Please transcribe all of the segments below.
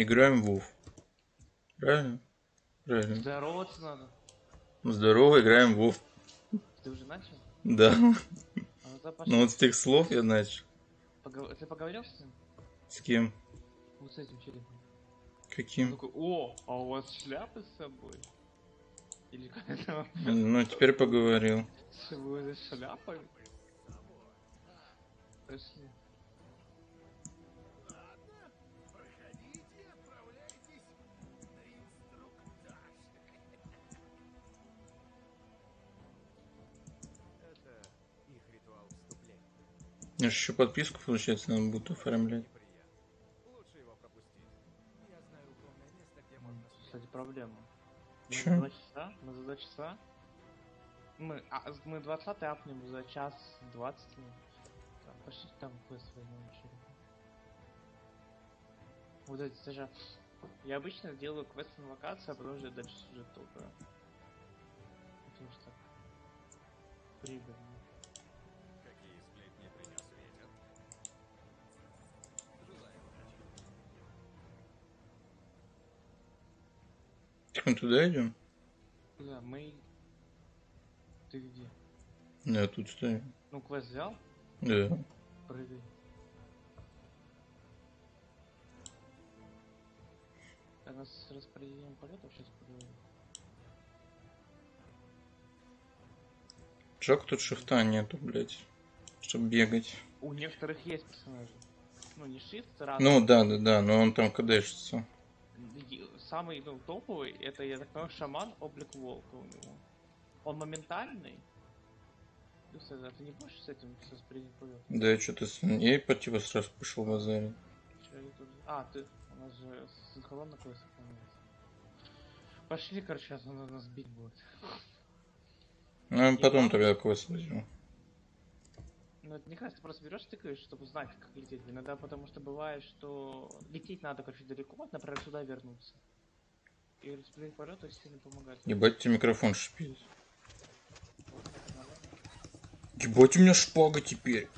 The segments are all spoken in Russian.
Играем в WoW. Правильно? Правильно. Здороваться надо. Здорово, играем в WoW. Ты уже начал? Да. А ну. Ну вот с тех слов я начал. Погов- Ты поговорил с ним? С кем? Вот с этим челиком. Он Каким? такой, о, а у вас шляпы с собой? Или как это? Ну, теперь поговорил. С шляпой? Пошли. Еще подписку, получается, надо будет оформлять. Кстати, проблема. Мы Чё? за два часа, мы за два часа. Мы, а, мы 20 апнем за час 20 минут. Так, пошли там квест возьмем еще. Вот эти даже. Я обычно делаю квест на локации, а потом уже дальше сюжет только. Потому что так мы туда идем? Да, мы. Ты где? Да, тут стою. Ну, квест взял? Да. Прыгай. У нас с распределением полетов сейчас поговорим. Жалко тут шифта нету, блядь. Чтоб бегать. У некоторых есть персонажи. Ну, не shift, раз. Ну, да, да, да, но он там кадешится. Самый, ну, топовый, это, я так понимаю, шаман облик волка у него. Он моментальный. Плюс это, ты не будешь с этим с распределением полетов? Да, я что-то с ней по типа сразу пошел я тут- А, ты, у нас же синхронно квест. Пошли, короче, сейчас он нас бить будет. Ну, потом тогда квест возьму. Ну, это не кажется, ты просто берешь, тыкаешь, чтобы знать, как лететь. Иногда потому что бывает, что лететь надо, короче, далеко, например, сюда вернуться. И распределение полета сильно помогает. Ебать, тебе микрофон шипит. Ебать, у меня шпага теперь.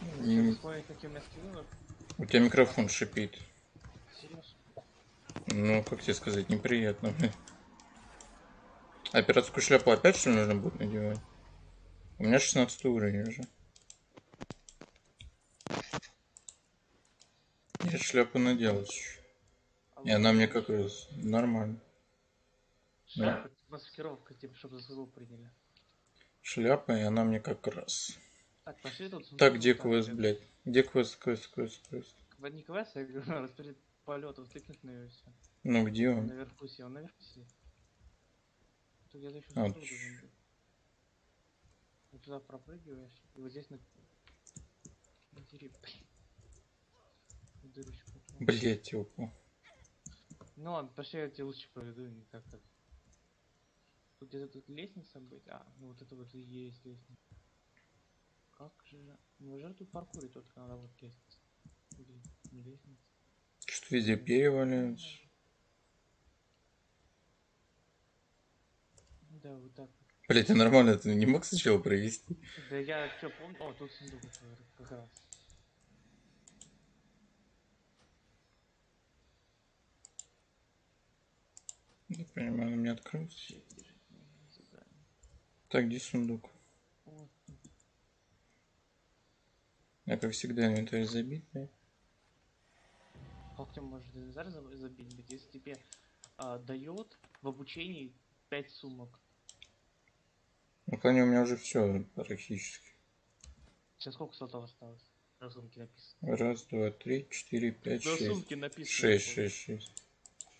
М, Смотри, какие у меня скиллы. У тебя микрофон шипит. Серьезно. Ну, как тебе сказать, неприятно. А пиратскую шляпу опять что нужно будет надевать? У меня 16 уровень уже. Я шляпу надел еще. И она мне как раз нормально. Шляпа, маскировка, типа, чтобы за приняли. Шляпа, и она мне как раз. Так, пошли тут. Так, где квест, блядь? Где квест, квест, квест, квест? кв- Не квест, я говорю, распределение полетов, тыкнуть на нее все. Ну, где он? Наверху он наверху сидит. Тут где-то еще А, быть. Вот туда пропрыгиваешь, и вот здесь на... дырочку. Блять, я упал. Ну ладно, пошли я тебе лучше проведу, не так как. Тут где-то тут лестница быть. А, ну вот это вот и есть лестница. Как же... Неужели тут паркурить только надо вот лестница? Или не лестница? Что везде перья Да, вот так вот. Блять, ты нормально, ты не мог сначала провести? Да я что помню... О, тут сундук как раз. Не понимаю, он мне открылся. Так, где сундук? Я, как всегда, инвентарь забит, да? Как ты можешь инвентарь за- забить, если тебе а, дает в обучении 5 сумок? Ну, Таня, у меня уже все практически. Сейчас сколько слотов осталось? На сумке написано. Раз, два, три, четыре, пять, На шесть. сумке написано. Шесть, шесть, шесть.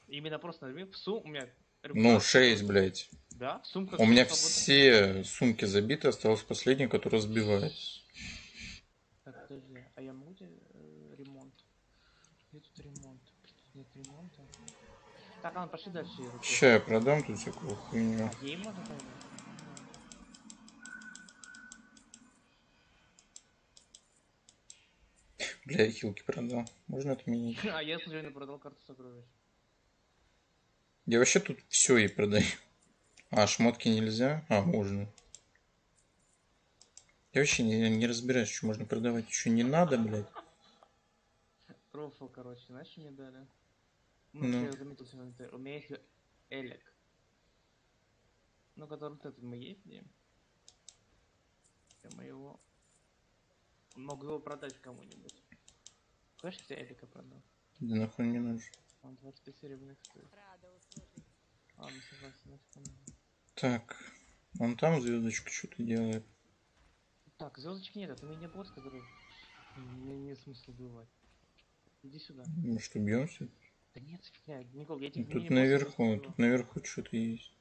Именно просто нажми в сум... У меня... Ну, шесть, блядь. Да? Сумка... У меня свободна. все сумки забиты, осталось последний, который сбивает. Так, подожди, а я могу тебе э, ремонт? Где тут ремонт? Нет ремонта. Так, ладно, пошли дальше. Ща я продам тут всякую хуйню. А, ей можно поймать? Бля, я хилки продал. Можно отменить? А я случайно продал карту сокровищ. Я вообще тут все ей продаю. А, шмотки нельзя? А, можно. Я вообще не, не разбираюсь, что можно продавать. Еще не надо, блядь. Рофл, короче, что мне дали? Ну. Ну, я заметил сегодня, у меня есть Элек. Ну, который вот этот мы ездим. Я моего... Могу его продать кому-нибудь. Хочешь, я Элика продал? Да нахуй не нужен. Он 25 серебряных стоит. Рада услышать. Ладно, согласен, он нужен. Так. Он там звездочка что-то делает. Так, звездочки нет, это мини-босс, который не, не смысл убивать. Иди сюда. Может убьемся? Да нет, фигня, Никол, я тебе Тут наверху, заставил. тут наверху что-то есть.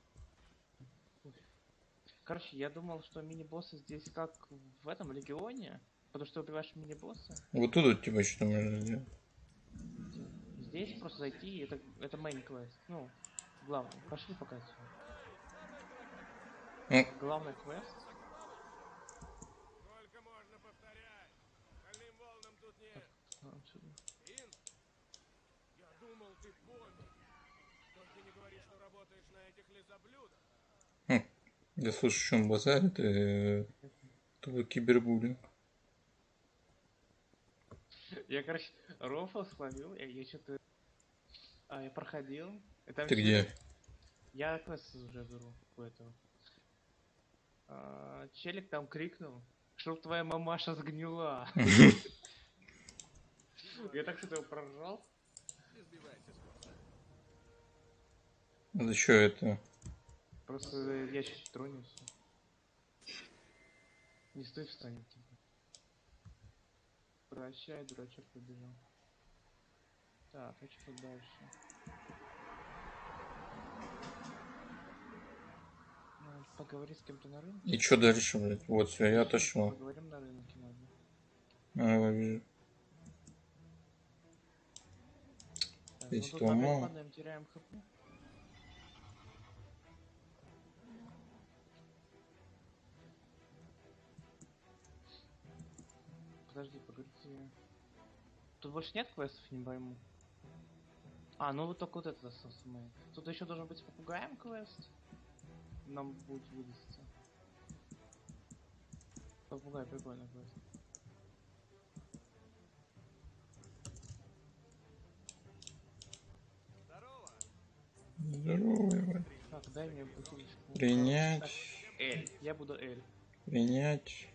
Короче, я думал, что мини-боссы здесь как в этом легионе, потому что убиваешь мини-босса. Вот тут вот типа что можно сделать. Здесь просто зайти, это, это main квест. Ну, главный. Пошли пока отсюда. Ну. Главный квест. Сколько можно повторять? Больным волнам тут нет. а, отсюда. Ин? Я думал, ты понял. Только не говори, что работаешь лизоблюдах. Я слышу, что он базарит, э, тупо кибербуллинг. Я, короче, рофл словил, я, я что-то... А, я проходил. и там Ты где? Я квест уже беру этого. А, челик там крикнул, чтоб твоя мамаша сгнила. Я так с этого проржал. За что это? Просто я чуть тронется. Не стой встанет. типа. Прощай, дурачок побежал. Так, а что тут дальше? Ну, поговори с кем-то на рынке. И что дальше, блядь? Вот все, я отошел. Поговорим на рынке надо. А, вижу. Так, Ведь ну опять мало. падаем, теряем хп. Подожди, погоди. Тут больше нет квестов, не пойму. А, ну вот только вот это мой. Тут еще должен быть с попугаем квест. Нам будет выдастся. Попугай прикольный квест. Здорово. Здорово, ебать. Так, дай мне бутылочку. Принять, Эль. Я буду Эль. принять.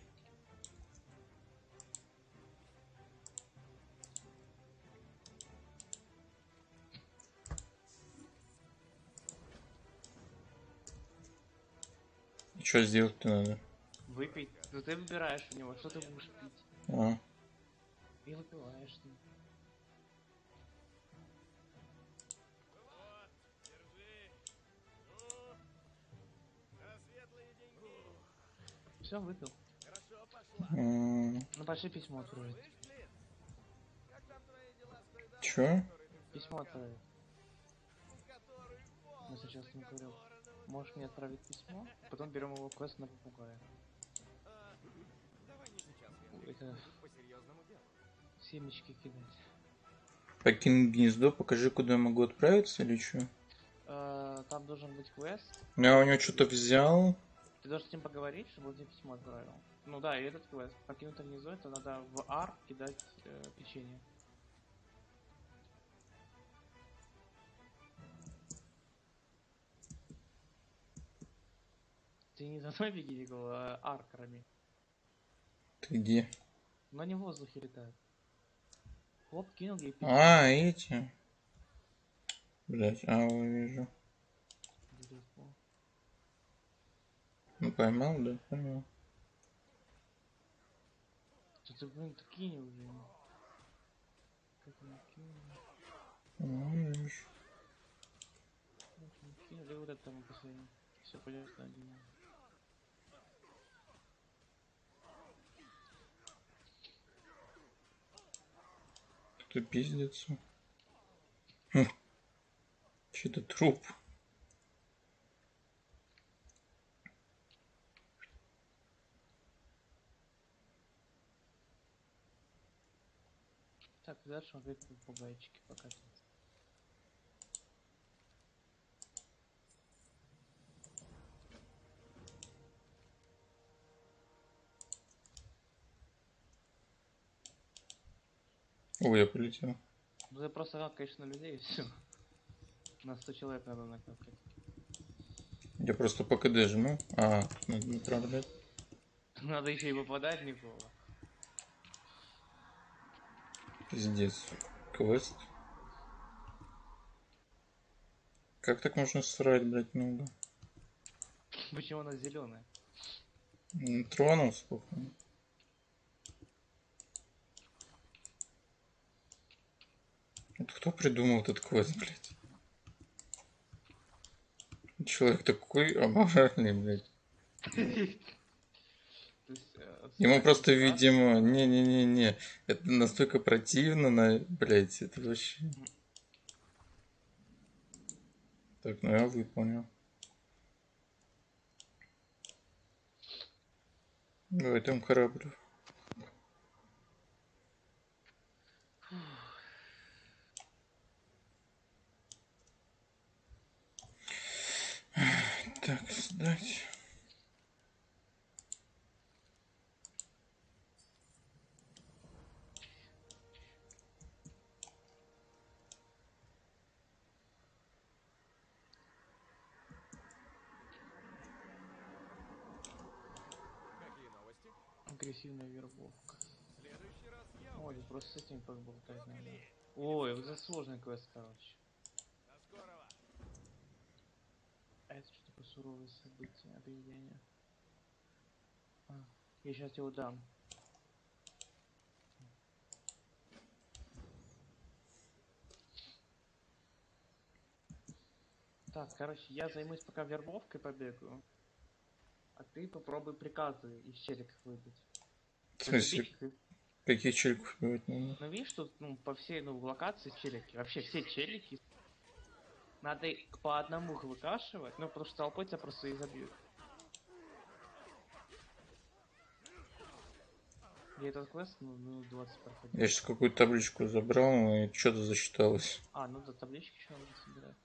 Что сделать-то надо? Выпить. Ну ты выбираешь у него, что ты будешь пить. А, И выпиваешь. деньги. Все, выпил. Хорошо пошла. м, Ну пошли письмо дамой, чё? ты Письмо Я волосы сейчас не говорил. Можешь мне отправить письмо, потом берем его квест на попугая. Давай не сейчас, это По серьезному делу. семечки кидать. Покинуть гнездо, покажи, куда я могу отправиться или что? Э, Там должен быть квест. Я у него что-то взял. Ты должен с ним поговорить, чтобы он тебе письмо отправил. Ну да, и этот квест. Покинутое внизу, это надо в R кидать э, печенье. Ты не за мной беги, а R корми. Ты где? Но они в воздухе летают. Хлоп, кинул ей пить. А, эти. Блять, а, вижу. Ну поймал, да, поймал. Что ты, блин, ты кинь уже. Как он кинул? Ну, вижу. Кинул? Да вот это там последний. Все, на один. Кто пиздится? Че-то труп. Так, дальше опять попугайчики покатятся. Ой, я полетел. Ну ты просто гакаешь на людей и все. На 100 человек надо накапать. Я просто по КД жму. А, надо направлять. Надо еще и попадать неплохо. Пиздец. Квест. Как так можно срать, блядь, много? Почему она зеленая? Тронулся, походу. Кто придумал этот квест, блядь? Человек такой обожательный, блядь. Ему просто, видимо, не-не-не-не. Это настолько противно, на, блядь, это вообще. Так, ну я выполнил. В этом корабль. Так, сдать. Какие новости? Агрессивная вербовка. В следующий раз я Ой, просто с этим поболтать надо. Ой, это сложный квест, короче. До скорого. А это что такое суровые события, объявление? А, я сейчас его дам. Так, короче, я займусь пока вербовкой побегаю. А ты попробуй приказы из челиков выбить. В смысле, каких челиков убивать надо? Ну видишь, тут ну, по всей ну, локации челики, вообще все челики. Надо их по одному их выкашивать, ну потому что толпой тебя просто и забьют. Я этот квест, ну, минут 20 проходил. Я сейчас какую-то табличку забрал, и что-то засчиталось. А, ну да, таблички еще надо собирать.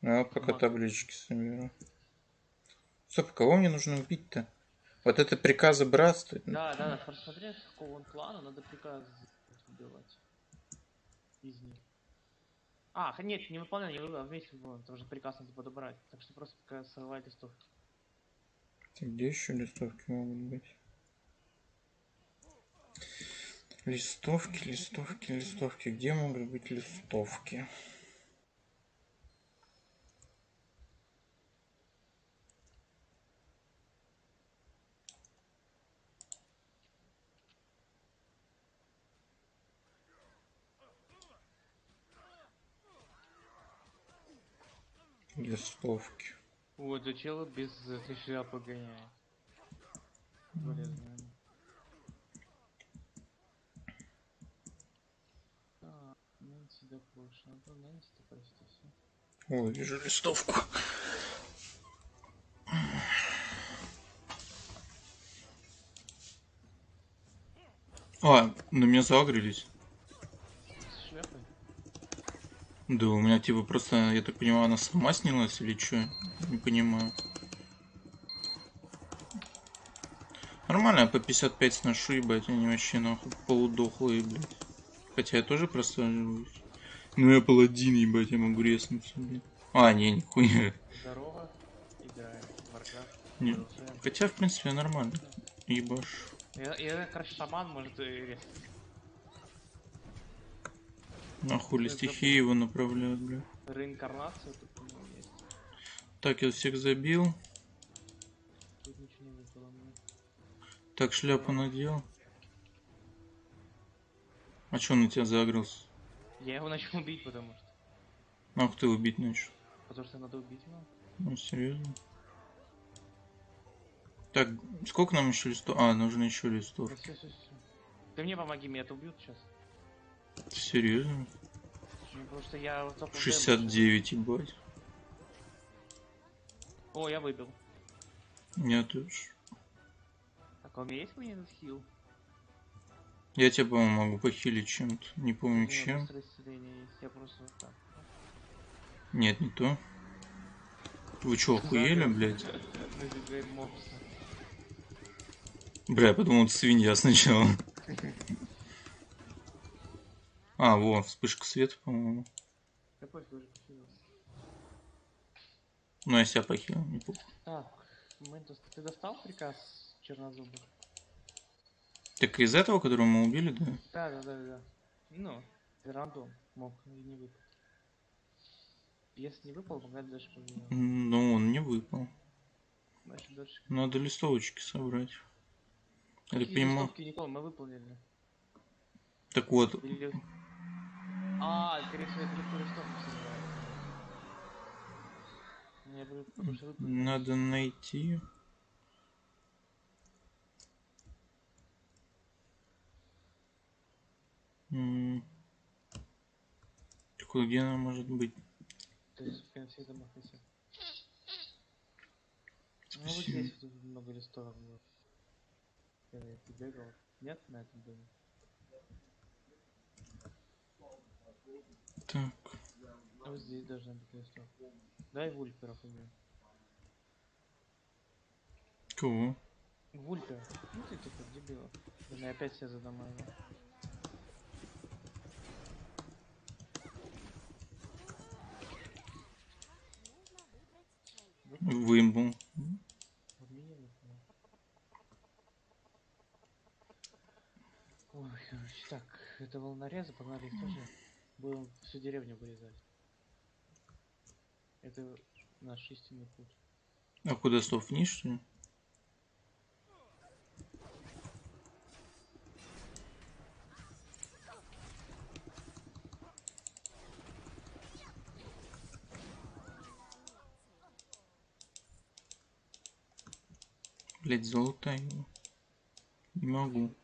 Ну, я пока Ага. таблички соберу. Стоп, кого мне нужно убить-то? Вот это приказы братства. Да, да, да, посмотри, с какого он плана, надо приказ убивать. Из них. А, нет, не выполняй, не выполняй, а вместе выполняй, там же приказ надо подобрать. Так что просто пока сорвай листовки. Где еще листовки могут быть? Листовки, листовки, листовки. Где могут быть листовки? Листовки. Вот, за чела без этой шляпы гоняет. Полезно. Нэнси Нэнси, все. О, вижу листовку. А, на меня загрелись. С шляпой? Да, у меня типа просто, я так понимаю, она сама снялась или что? Не понимаю. Нормально, я по 55 сношу, ебать, они вообще нахуй полудохлые, блядь. Хотя я тоже просаживаюсь. Ну я паладин, ебать, я могу резнуться, блядь. А, не, нихуя. Здорово. Играем в Warcraft. Не. Продолжаем. Хотя, в принципе, нормально. Ебаш. Я, я, короче, шаман, может, и резать. Нахуй ли стихии его направляют, бля. Реинкарнация тут у него есть. Так, я всех забил. Тут ничего не выпало мне. Так, шляпу надел. А чё он на тебя загрелся? Я его начал убить, потому что. Ах ты убить начал. Потому что надо убить его. Ну, серьезно? Так, сколько нам еще листов? А, нужно еще листов. Все. Ты мне помоги, меня это убьют сейчас. Серьезно? Ну, что я вот только... в демо 69, ебать. О, я выбил. Я тоже. Так, а у меня есть этот хил? Я тебя, по-моему, могу похилить чем-то. Не помню меня чем. я просто. Нет, не то. Вы чё, охуели, блядь? Бля, я подумал, это свинья сначала. А, во, вспышка света, по-моему. Да пофиг, уже пофиг. Ну, я себя похилил, не похуй. Так, Ментос, ты достал приказ Чернозубов? Так из этого, которого мы убили, да? Да, да, да, да. Ну, рандом мог не выпал. Если не выпал, погнали дальше. М, Ну, он не выпал. Значит, дальше. Надо листовочки собрать. Я так понимаю. мы выполнили. Так вот, Или... выполнили. надо найти. М. Так вот, где она может быть? То есть, прям все домах висят. Ну, вот здесь много листовок было. Я бегал. Нет на этом доме? Так. А вот здесь должна быть листовка. Дай Вульперов убью. Кого? Вульпер. Ну ты тупо дебила. Блин, я опять себя задамаю. Вымбл. Меня. Ой, короче, так, это волнорезы, погнали их тоже. Будем всю деревню вырезать. Это наш истинный путь. А куда стоп вниз, что ли? Блять, золотая. Не могу.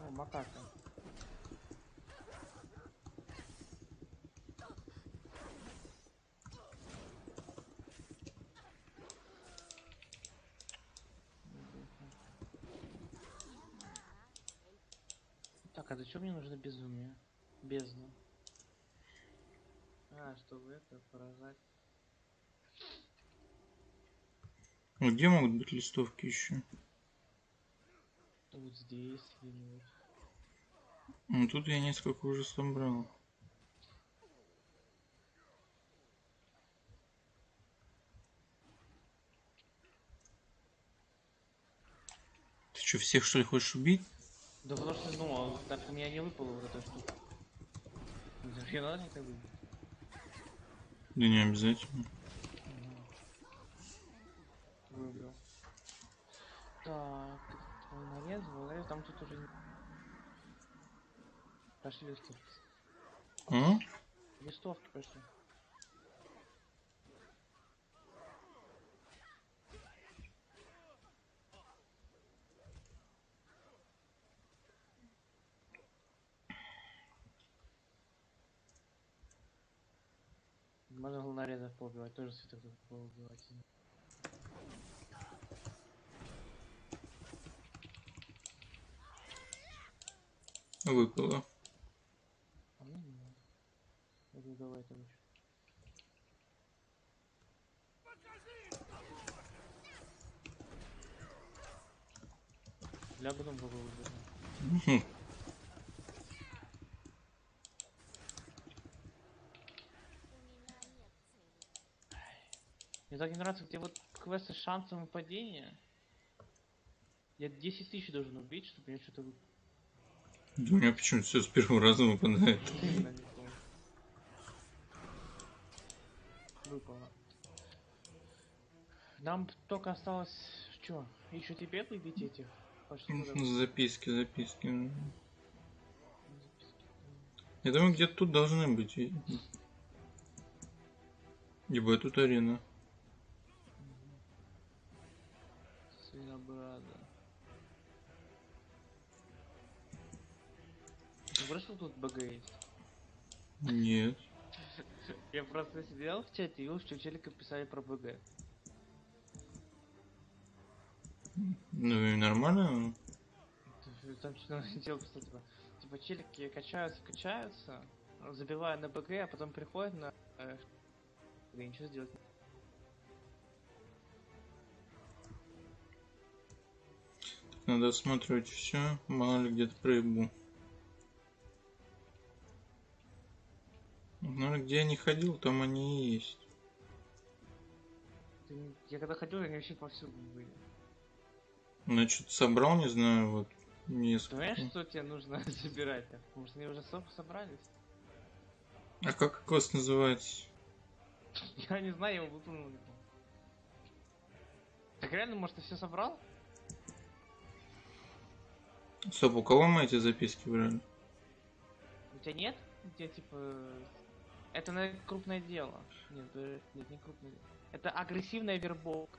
О, макака. Так, а зачем мне нужно безумие? Бездна. А, чтобы это поражать. А где могут быть листовки еще? Вот здесь где-нибудь. Ну тут я несколько уже собрал. Ты что, всех что ли хочешь убить? Да потому что, ну, а так у меня не выпало вот эта штука. Зачем надо так выбить? Да не обязательно. Выбрал. Так, волнорез, волнорез, там тут уже... не- Пошли листовки. А? Листовки пошли. Можно волнорезов поубивать, тоже свиток тут поубивать. Выпало. А мне не надо. Говорю, давай это лучше. Для потом попробую вернуть. Так не нравится, где вот квесты с шансом падения. Я 10 тысяч должен убить, чтобы мне что-то вы- Да у меня почему-то все с первого раза выпадает. Выпало. Нам только осталось... Что? Еще тебе убить этих? Пошли туда. Записки, записки. Я думаю, где-то тут должны быть. Ебать, тут арена. Ты бросил тут БГ есть? Нет. Я просто сидел в чате и видел, что челика писали про БГ. Ну и нормально. Там делал, что типа, типа челики качаются, качаются, забивая на БГ, а потом приходят на... э, и ничего сделать Надо осматривать все. Мало ли где-то проебу. Ну, где я не ходил, там они и есть. Ты Я когда ходил, они вообще повсюду были. Ну, я что-то собрал, не знаю, вот. Ты Несколько. знаешь, что тебе нужно собирать? Может, они уже со- собрались? А как квест называется? Я не знаю, я его выполнил. не помню. Так реально, может, ты все собрал? Стоп, у кого мы эти записки брали? У тебя нет? У тебя типа... Это на крупное дело. Нет, нет, не крупное дело. Это агрессивная вербовка.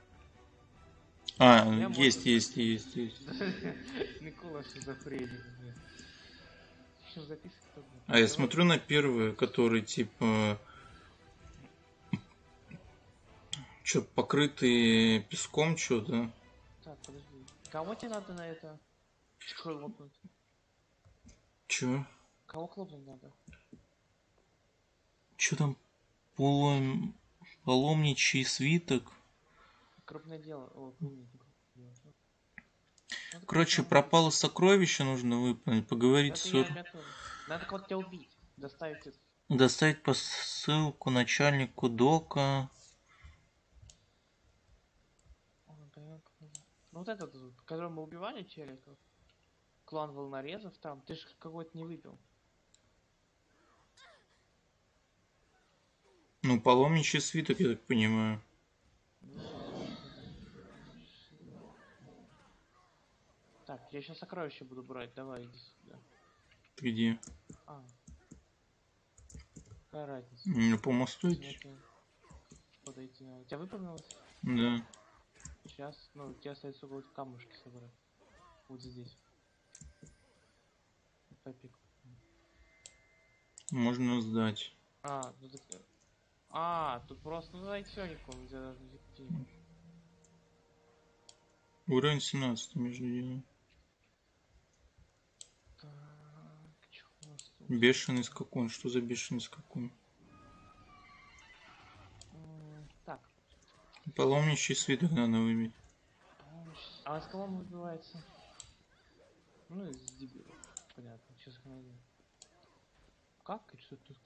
А, Я есть, можно- есть, есть, есть. Никола шизофреник. А я смотрю на первые, которые типа... Чё, покрытые песком что-то? Так, подожди. Кого тебе надо на это? Хлопнуть? Чё? Кого хлопнуть надо? Чё там? Полом... Паломничий свиток? Крупное дело. О, Короче, пропало сокровище, нужно выполнить, поговорить с... Надо кого-то убить. Доставить. Доставить посылку начальнику дока. Ну вот этот, которого мы убивали челиков. Клан волнорезов там. Ты же какой-то не выпил. Ну, паломничий свиток, я так понимаю. Так, я сейчас сокровища буду брать. Давай, иди сюда. Где? А. Какая разница? Ну, по мосту идти? Подойти надо. У тебя выполнилось? Да. Сейчас, ну, тебе остается вот камушки собрать. Вот здесь. Папик. Можно сдать. А, ну так... А, тут просто, ну, давай все, не помню, где даже идти. Уровень 17 между делом. Так? Бешеный скакун. Что за бешеный скакун? Так, Паломничий свиток надо выбить. А с кого он выбивается? Ну, из дебилов. Понятно, сейчас найдем. Как и что тут?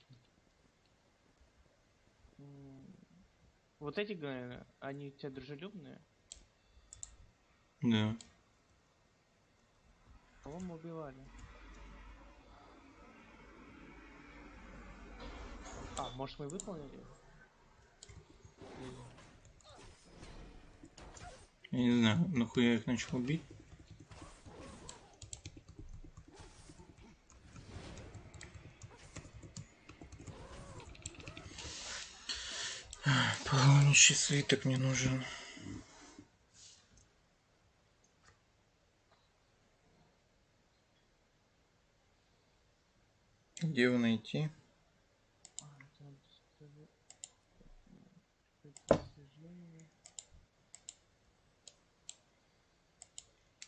Вот эти, наверное, они у тебя дружелюбные? Да. Кого мы убивали? А, может мы выполнили? Или- Я не знаю, нахуя их начал убить. Паломничий свиток мне нужен. Где его найти?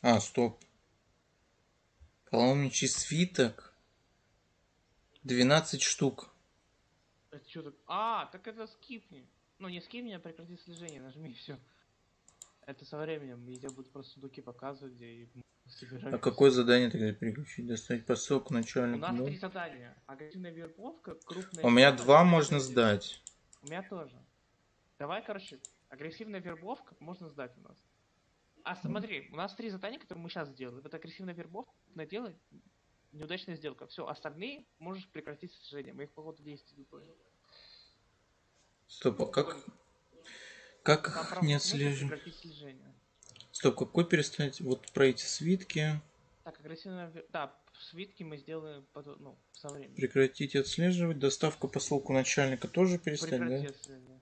А, стоп. Паломничий свиток. 12 штук. А, так это скипни. Ну не скипни, а прекрати слежение, нажми все. Это со временем, я тебе буду просто сундуки показывать, где и собирать. А какое задание тогда переключить? Доставить посылку У начальнику? нас дома? три задания. Агрессивная вербовка, крупная... У меня два можно сдать. У меня тоже. Давай, короче, агрессивная вербовка можно сдать у нас. А смотри, у нас три задания, которые мы сейчас сделали. Это агрессивная вербовка, крупное дело, неудачная сделка. Все, остальные можешь прекратить слежение. Мы их по ходу действий выполним. Стоп, а как... Как правда не слежение. Стоп, какой перестать? Вот про эти свитки. Так, агрессивная... вер- Да, свитки мы сделаем под- ну, со временем. Прекратить отслеживать. Доставку посылку начальника тоже перестать, Прекрати да?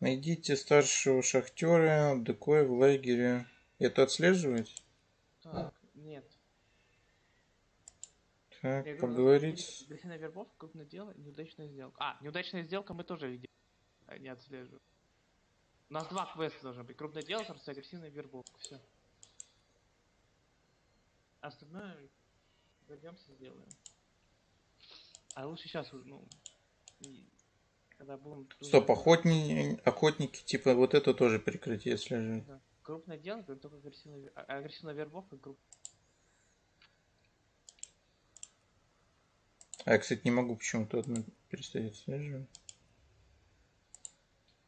Найдите старшего шахтера, декоя в лагере. Это отслеживать? Так. Так, Я поговорить. Агрессивная вербовка, крупное дело, неудачная сделка. А, неудачная сделка мы тоже видим. А, Не отслеживаем. У нас два квеста должно быть. Крупное дело, просто агрессивная вербовка. Все. Остальное вернемся, сделаем. А лучше сейчас, ну, и когда будем... Стоп, охотни... охотники, типа, вот это тоже прекрати отслеживать. Да. Крупное дело, только агрессивная, а- агрессивная вербовка, круп... А я, кстати, не могу почему-то одну переставить свежую.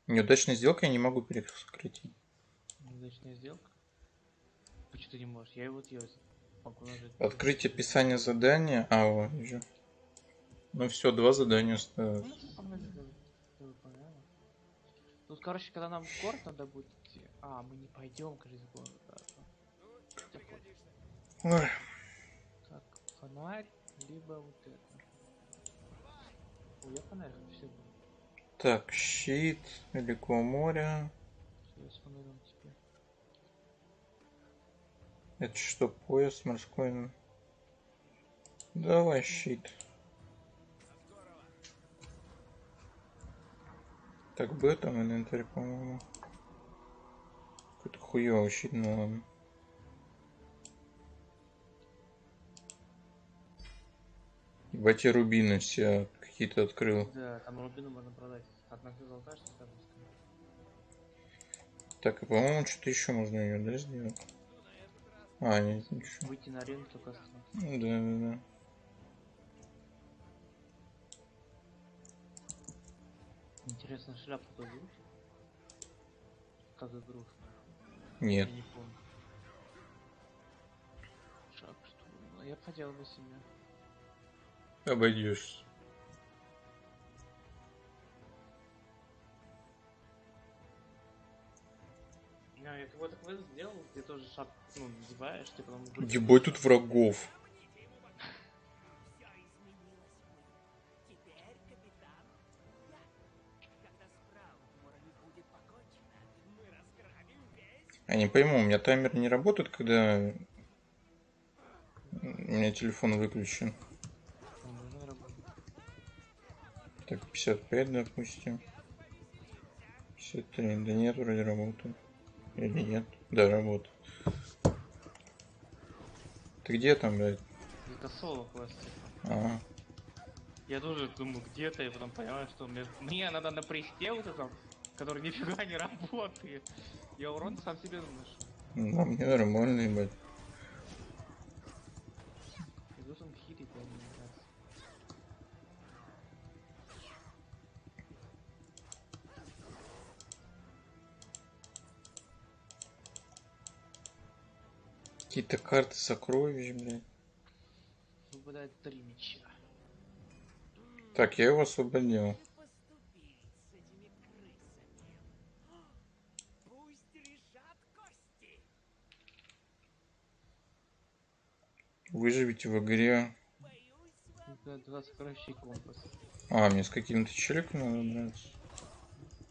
Неудачная сделка, я не могу пересократить. Неудачная сделка. Почему ты не можешь? Я вот ее могу нажать. Открыть описание задания. А, вот, вижу. Ну все, два задания осталось. Ну. Тут, короче, когда нам в город надо будет идти. А, мы не пойдем, кажется, в город. Ой. Так, фонарь, либо вот это. Ой, я фонарь все Так, щит, далеко теперь. Это что, пояс морской? Давай щит. Так, Б там инвентарь, по-моему. Какой-то хуёвый щит, ну ладно. Ебать, рубины все какие-то открыл. Да, там рубину можно продать. Одна золотая, там Так, и по-моему, что-то еще можно ее, да, сделать? А, нет, ничего. Выйти на арену только осталось. Ну, Да, да, да. Интересно, шляпу дадут? Как игрушку? Нет. Я не помню. Шаг, что ли? Я бы хотел бы себе. Обойдешься. Не, я квест сделал, ты тоже шаг, ну, надеваешь, ты потом... Ебать тут врагов. Я. Не пойму, у меня таймер не работает, когда у меня телефон выключен. Так, 55, допустим. 53. Да нет, вроде работает. Или нет? Да, работает. Ты где там, блядь? Это соло квест. А, Я тоже думаю, где-то, и потом понимаю, что мне, мне надо на престе вот этом, который нифига не работает. Я урон сам себе наношу. да, мне нормально, ебать. Какие-то карты сокровищ, блядь. Выпадает три меча. Так, я его освободил. Выживите в игре. Два сокровища компас. А, мне с каким-то челиком надо драться.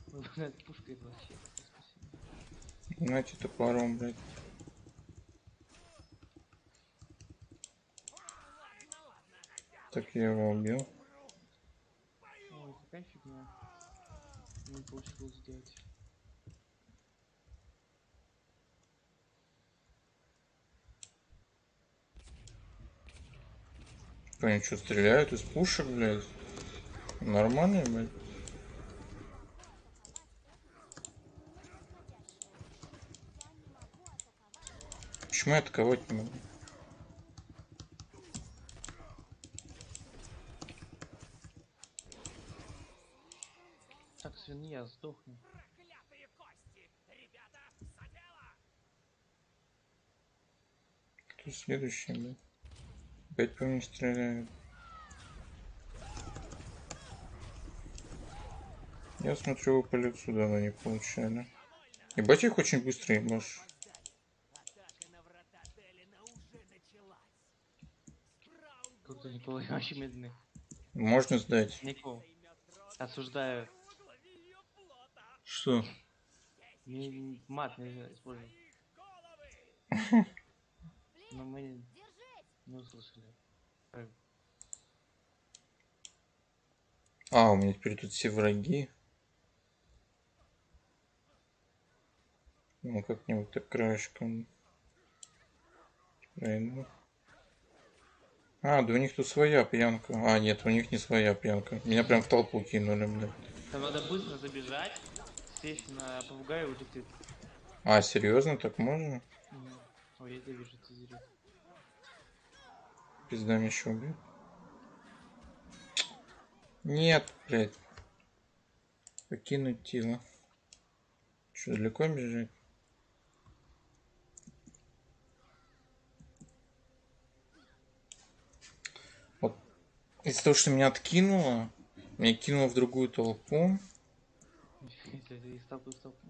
Выпадает два щита. Спасибо. Знаете, топором, блядь. Так, я его убил. Ой, какая фигня. Не получилось сделать. Они что, стреляют из пушек, блядь? Нормально, блядь? Почему я атаковать не могу? Так, свинья, сдохни. проклятые кости. Ребята, за дело. Кто следующий, блядь? Опять по мне стреляют. Я смотрю, вы по лицу давно не получали. Ебать их очень быстро ебашь. Атака на врата Делина уже началась. Спраут Тут Николай очень медленный. Можно сдать. Никол, осуждаю. Что? Не- мат нельзя использовать. Но мы не- услышали. А, у меня теперь тут все враги. Ну, как-нибудь так краешком. Пройду. А, да у них тут своя пьянка. А, нет, у них не своя пьянка. Меня прям в толпу кинули, блядь. Там надо быстро забежать, сесть на попугая и улететь. А, серьезно, так можно? Ой, я тебя вижу, ты зря. Пизда меня еще убьет. Нет, блядь. Покинуть тело. Что, далеко бежать? Вот из-за того, что меня откинуло, меня кинуло в другую толпу. Ты из толпы в толпу.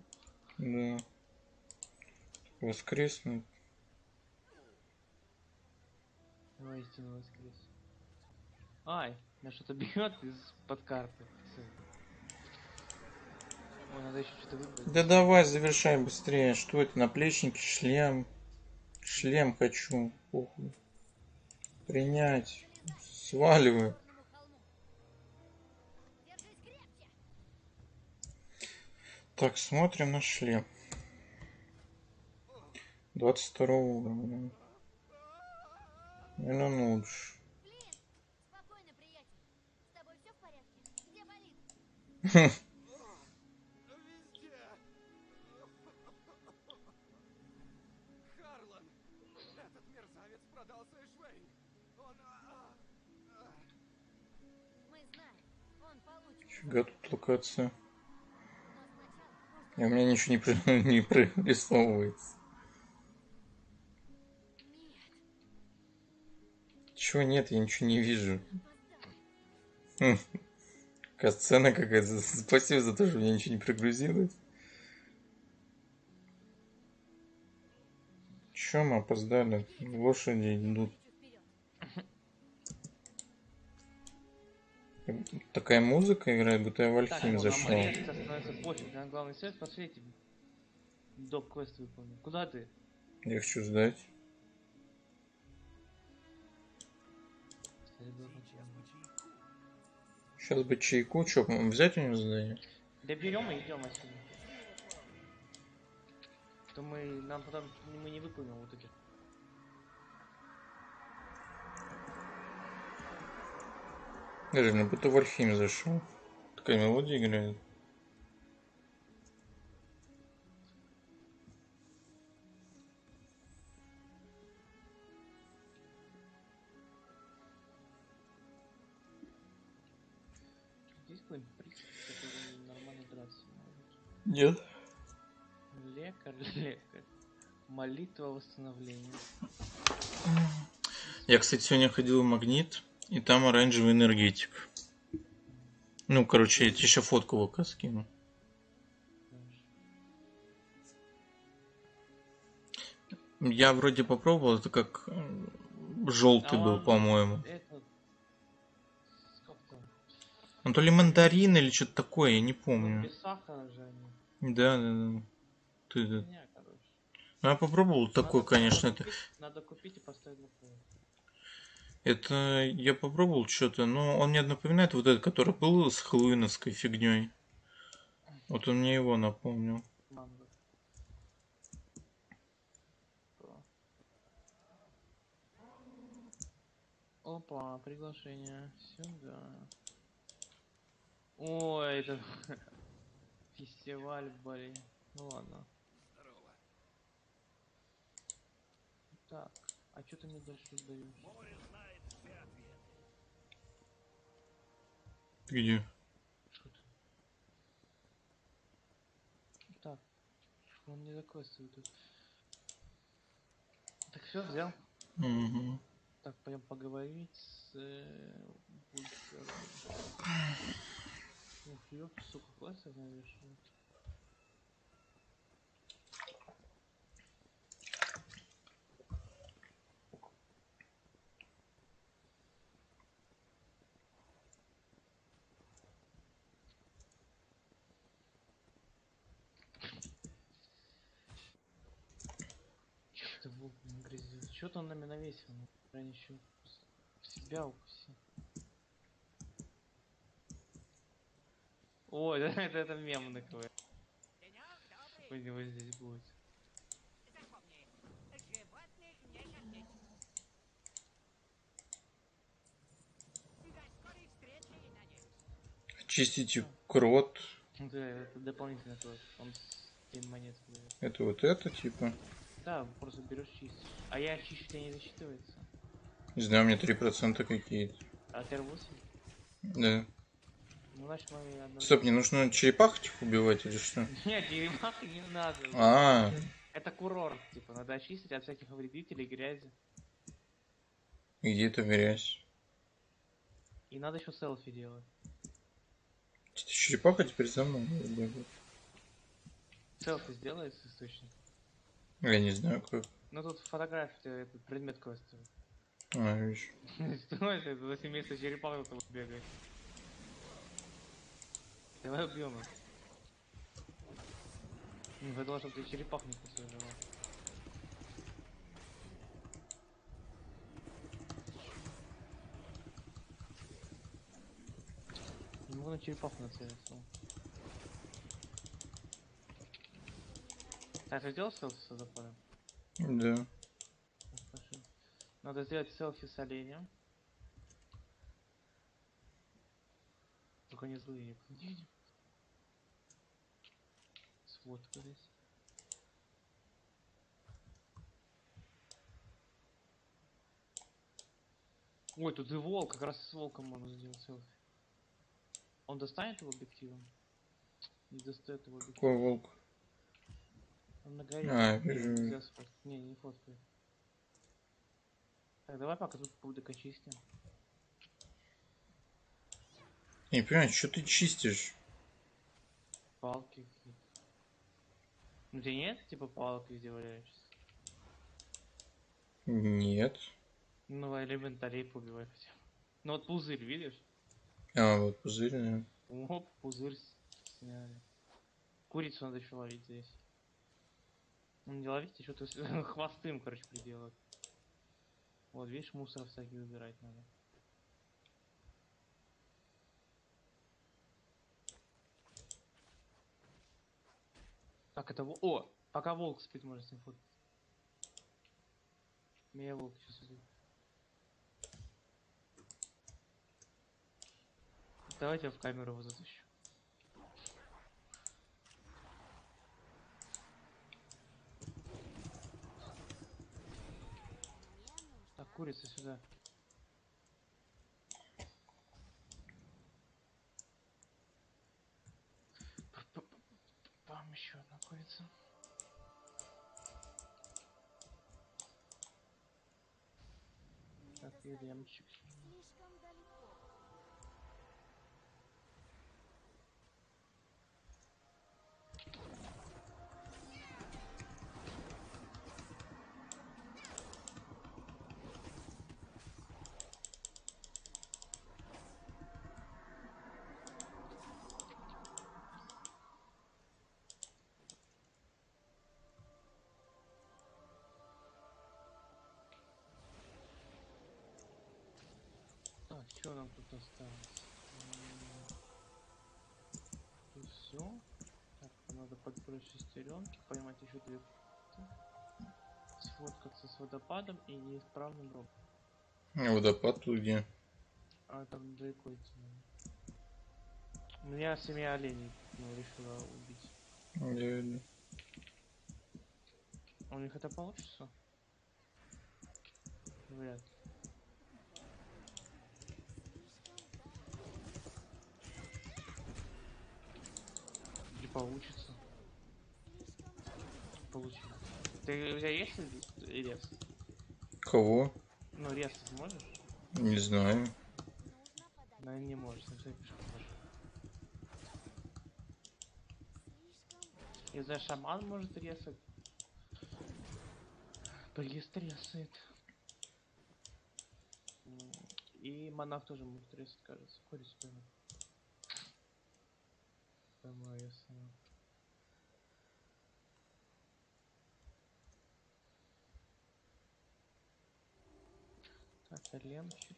Да. Воскреснуть. Воистину воскрес. Ай, меня что-то бьет из-под карты. Ой, надо еще что-то выбрать. Да давай, завершай быстрее. Что это? Наплечники, шлем. Шлем хочу. Похуй. Принять. Сваливай. Так, смотрим на шлем. 22 уровня. Наверное, ну лучше. Харлан, этот мерзавец продал Сэшвейн. Он... а, а, Мы знаем. Он получит. Фига тут локация. И у меня ничего не, при- не прорисовывается. Чего нет, я ничего не вижу. Хм. Касцена какая-то. Спасибо за то, что мне ничего не прогрузилось. Че мы опоздали? Лошади идут. Такая музыка играет, будто я в Так, Альхим ну, зашел. становится пофиг. Главный свет. Доп квест выполнил. Куда ты? Я хочу ждать. Сейчас бы чайку. Че, взять у него задание? Да берем и идем отсюда. То мы нам потом мы не выполним вот эти. Мне будто в Альхим зашел. Такая мелодия играет. Нет. Лекарь, лекарь. Молитва восстановления. Я, кстати, сегодня ходил в Магнит, и там оранжевый энергетик. Ну, короче, я тебе еще фотку в ВК скину. Я вроде попробовал, это как желтый А был, по-моему. Это... Как там? Он то ли мандарин или что-то такое, я не Ну, помню. Да, да, да. Ты, да. Короче. Ну, я попробовал такой, Надо- конечно, надо это... купить- Надо купить и поставить на полку. Это я попробовал что-то, но он мне напоминает вот этот, который был с хэллоуиновской фигней. Вот он мне его напомнил. Опа, приглашение. Сюда. Ой, это фестиваль, блин. Ну ладно. Здорово. Так, а что ты мне дальше даешь? Море знает все ответы. Где? Что ты? Так, он не заквестывает тут. Так все, взял. Угу. Так, пойдем поговорить с э. Ух, ёпта, сука, классно навешивают. Чё ты волк не грызет? Чё ты он на меня навесил? Ну, еще себя укуси. Ой, это, это, это мем. Денек добрый. У него здесь будет. Запомни, животных не кормить. До скорой встречи, надеюсь. Чистите крот. Да, это дополнительный класс. Он 7 монет. Это вот это, типа. Да, просто берешь чистишь. А я чищу, тебя не засчитывается. Не знаю, у меня 3% какие-то. А ТР-8? Да. Ну, значит, одно... Стоп, мне нужно черепах этих убивать или что? Нет, дерьмахи не надо. А, Это курорт, типа, надо очистить от всяких вредителей, грязи. где это грязь? И надо еще селфи делать. Черепаха теперь за мной. Селфи сделай с источника. Я не знаю как. Ну тут фотография, этот предмет квеста. А, видишь. Что это за семейство черепах тут бегает? Давай убьем их. Не хотел, чтобы ты черепах не посаживал. Не могу на черепаху нацелиться. Так, ты сделал селфи с запором? Да. Надо сделать селфи с оленем. Только не злые. Сводка здесь. Ой, тут и волк, как раз с волком можно сделать селфи. Он достанет его объективом? Не достает его объективом. Какой волк? А, Не, вижу. Не, не фоткает. Так, давай пока тут пудок очистим. Не понимаю, что ты чистишь? Палки какие-то. Ну тебя нет, типа палок везде валяешься? Нет. Ну, а элементарей поубивай хотя бы. Ну вот пузырь, видишь? А, вот пузырь, да. Оп, пузырь сняли. Курицу надо еще ловить здесь. Ну не ловить, еще то хвосты им, короче, приделать. Вот, видишь, мусор всякий выбирать надо. Так, это... О! Пока волк спит, можно с ним фоткать. Меня волк сейчас идет. Давайте я в камеру его затащу. Курица сюда. Там еще одна курица. Так, и лемчик. Слишком что нам тут осталось? Тут все. Так, надо подбросить шестеренки, поймать еще две сфоткаться с водопадом и неисправным ром. А водопад тут где? А там далеко идти надо. У меня семья оленей ну, решила убить. Я иду. А У них это получится? Вряд ли. Не получится. Получится. Ты у тебя есть рез? Кого? Ну, рез ты можешь? Не знаю. Наверное, не можешь, значит, я пишу можешь. Не знаю, шаман может резать. Баллист резает. И монах тоже может резать, кажется. Курицу пойму. Так, лемчик.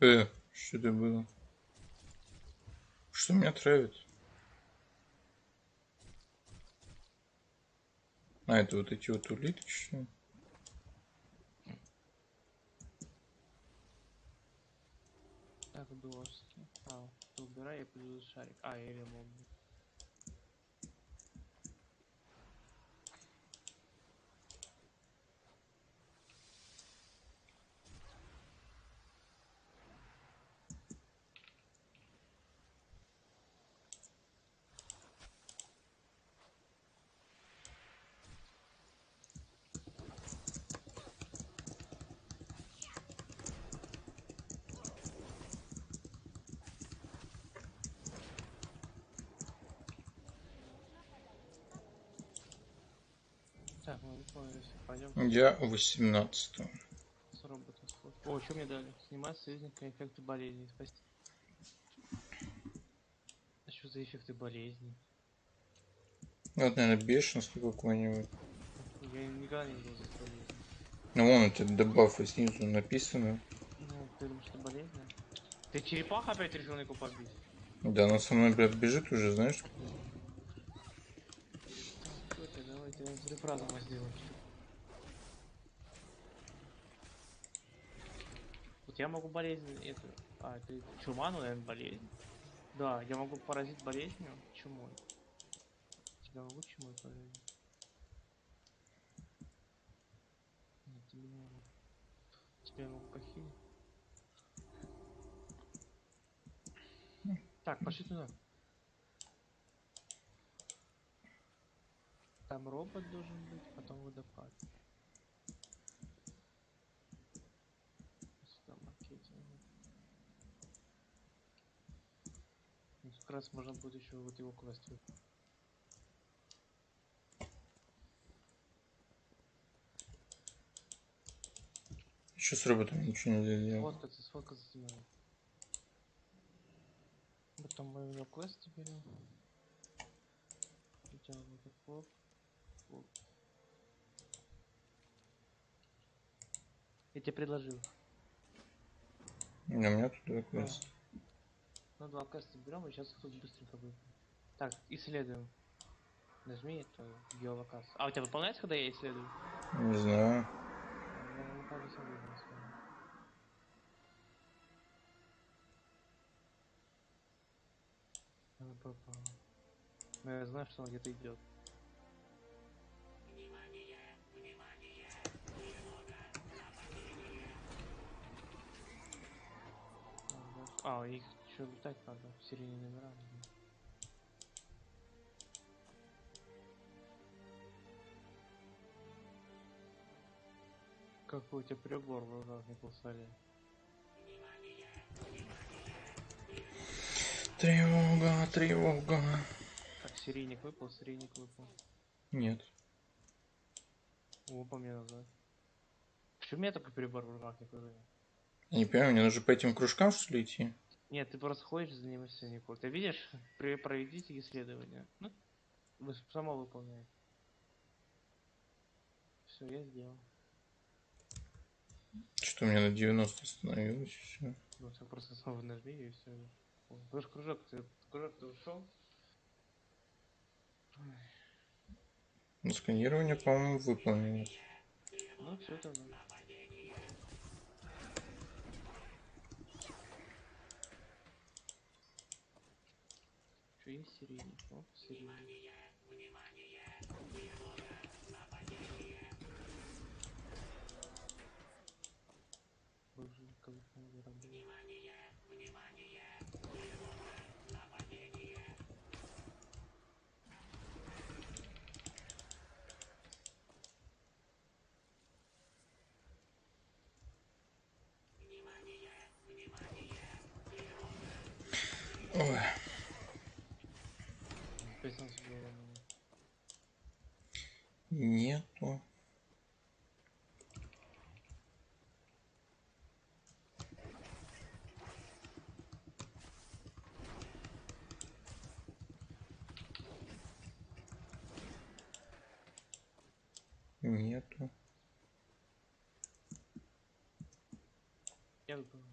Э, что это было? Что меня травит? А, это вот эти вот ли? Так, доски. А, убирай, я приду шарик. А, я ремонт. Так, мы выполнили все. Пойдем Я 18 с роботом. О, что мне дали? Снимать союзника эффекты болезни. Спасибо. А что за эффекты болезни? Вот, наверное, бешенство какое-нибудь. Я никогда не видел здесь болезни. Ну, вон эти дебафы снизу написано. Ну, ты думаешь, что болезнь? Ты черепах опять решил Нику побить? Да, она со мной, блядь, бежит уже, знаешь? Давайте, давайте, рефразом сделаем. Вот я могу болезнь эту... А, это чума, ну, наверное, болезнь. Да, я могу поразить болезнью чумой. Тебя могу чумой поразить? Нет, тебя не могу. Тебя я могу похилить. Так, пошли туда. Там робот должен быть, потом водопад. Сюда маркетинг. Ну, Как раз можно будет еще вот его квест выполнить. Еще с роботом ничего нельзя сделать. Сфоткаться, сфоткаться с ним. Потом мы у него квесты берем. Вот так вот. Я тебе предложил. У меня тут квест. Ну, два квеста берем, и сейчас их тут быстренько выполним. Так, исследуем. Нажми эту геолокацию. А у тебя выполняется, когда я исследую? Не знаю. Но я знаю, что он где-то идет. А, их еще летать надо, серийные номера. нужны. Какой у тебя прибор в руках не полсали? Тревога, тревога. Так, серийник выпал, серийник выпал. Нет. О, по мне назад. Почему у меня только прибор в руках не появляется? Я не понимаю, мне нужно по этим кружкам что ли идти? Нет, ты просто ходишь за ним и все, Никол. Ты видишь, при проведите исследование. Ну, вы с- само выполняете. Все, я сделал. Что у меня на 90 остановилось все. Ну, ты просто снова нажми и все. Же кружок, ты кружок ты ушел? Ну, сканирование, по-моему, выполнилось. Ну, все тогда. Есть серийник? Оп, серийник. Боже, как много работы. Ой. Песня было Нету. Нету. Я выполнил.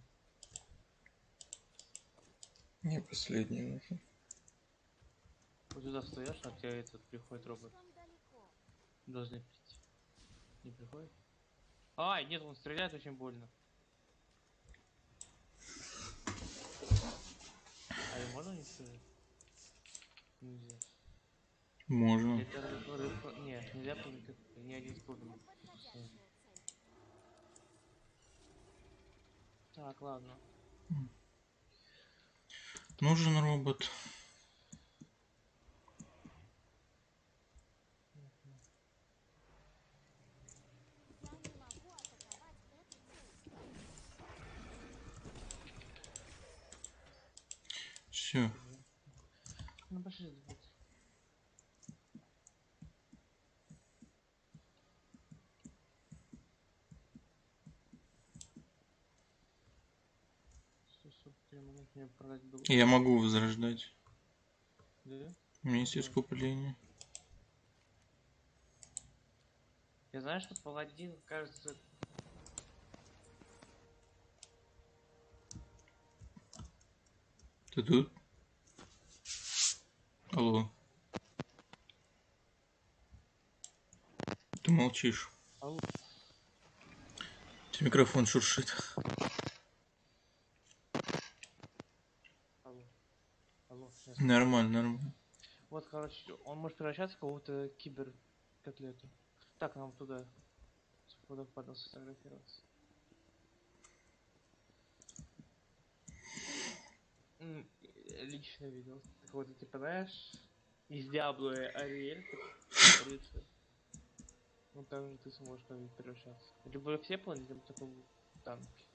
Не последний нужен. Вот туда встаешь, а тебе этот приходит робот. Должны прийти. Не приходит? Ай, нет, он стреляет очень больно. А его можно не стрелять? Нельзя. Можно. Это Нет, нельзя ни один цель. Так, ладно. Нужен робот. Я не могу атаковать эту цель. Все. Ну пошли. давайте. особо перемануть, мне продать было. Я могу возрождать. Да? У меня есть искупление. Я знаю, что паладин, кажется, Ты тут? Алло. Ты молчишь. Алло. У тебя микрофон шуршит. Алло. Алло. сейчас. Нормально, нормально. Вот, короче, он может превращаться в какого-то кибер котлету. Так, нам туда. с водопадом сфотографироваться. Лично видел. Какой-то, типа, знаешь, из Диабло Ариэль. рыцарь. Ну, там же ты сможешь как превращаться. Либо все планеты, либо в танки.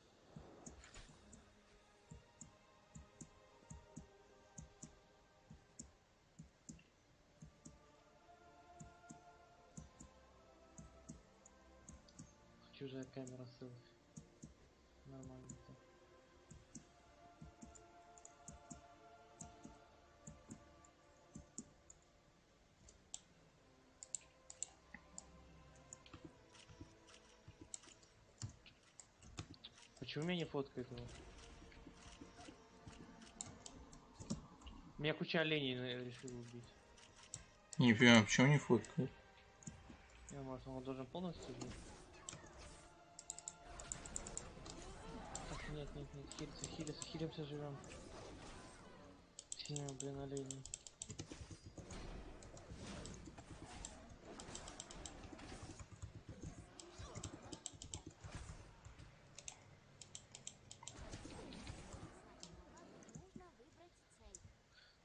Чужая камера селфи. Нормально так. Почему меня не фоткает его? Меня куча оленей на- решил убить. Не понимаю, почему не фоткает? Я, может, он должен полностью жить? Нет, нет, нет, хилимся, хилимся, хилимся, живем. Синего, блин, цель.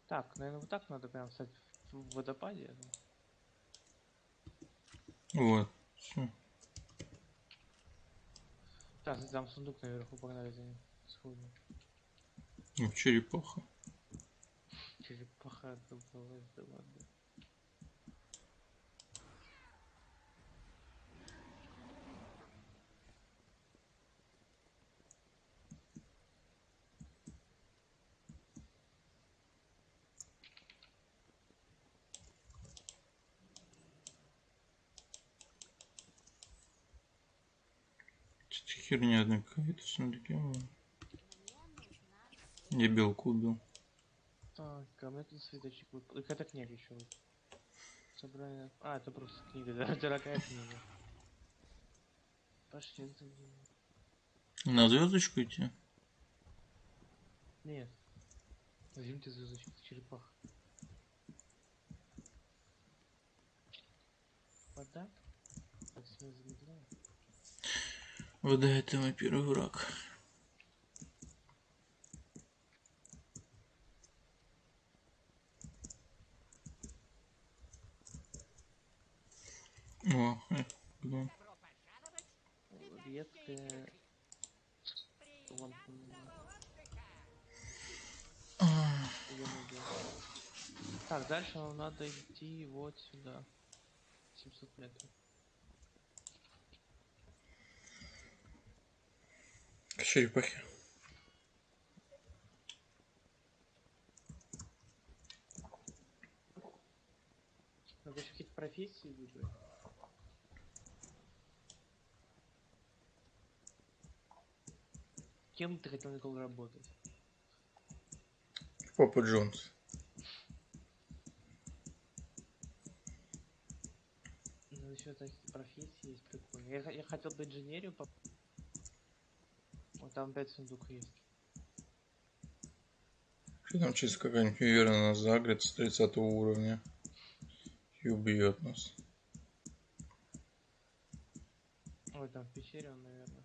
Так, наверное, вот так надо прям стать в водопаде. Вот. Так, там сундук наверху, погнали за ним. Сходим. Ну, черепаха. Черепаха добралась до воды. Что-то херня одна какая-то нужна Я белку убил. А мне тут свиточек выпал. И какая-то книга еще вот. Собрание. А, это просто книга, да? Дорогая книга. Пошли за ним. На звездочку идти? Нет. Возьмите звездочку, черепах. Вода? Так себя замедляет. Вода это мой первый враг. О, э. Так, дальше нам надо идти вот сюда. 700 метров. К черепахе. Надо еще какие-то профессии выбрать. Кем ты хотел Никол работать? Папа Джонс. Ну, еще такие профессии есть прикольные. Я, я хотел бы инженерию поп... Вот там 5 сундук есть. Что там через какая-нибудь Виверна нас загрет с 30 уровня и убьет нас. Ой, там в пещере он, наверное.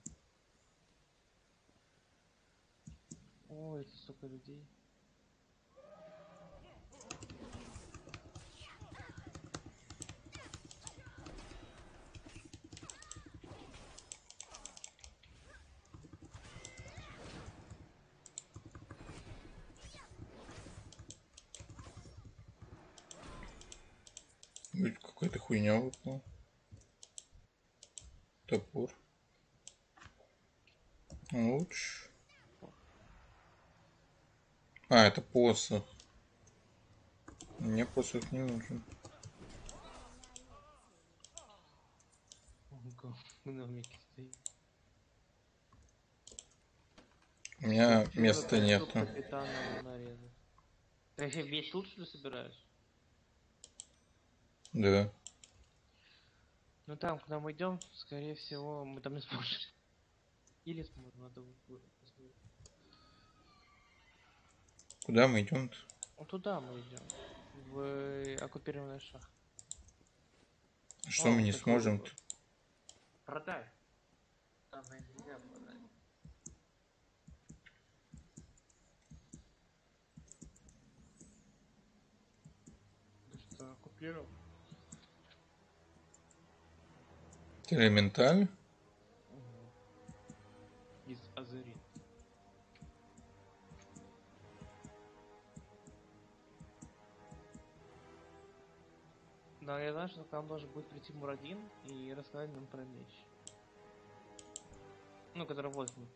Ой, это столько людей. Будет какая-то хуйня выпала. Топор. Луч. А, это посох. Мне посох не нужен. У меня места нету. весь лут что собираешь? Да. Ну там, куда мы идем, скорее всего, мы там не сможем. Или сможем, надо будет посмотреть. Куда мы идем? -то? Вот туда мы идем. В э, оккупированный шах. Что О, мы не сможем? вот. Продай. Там нельзя продать. Ты что, оккупировал? Элементаль? Из Азери. Да, я знаю, что к нам должен будет прийти Мурадин и рассказать нам про меч. Ну, который возьмут.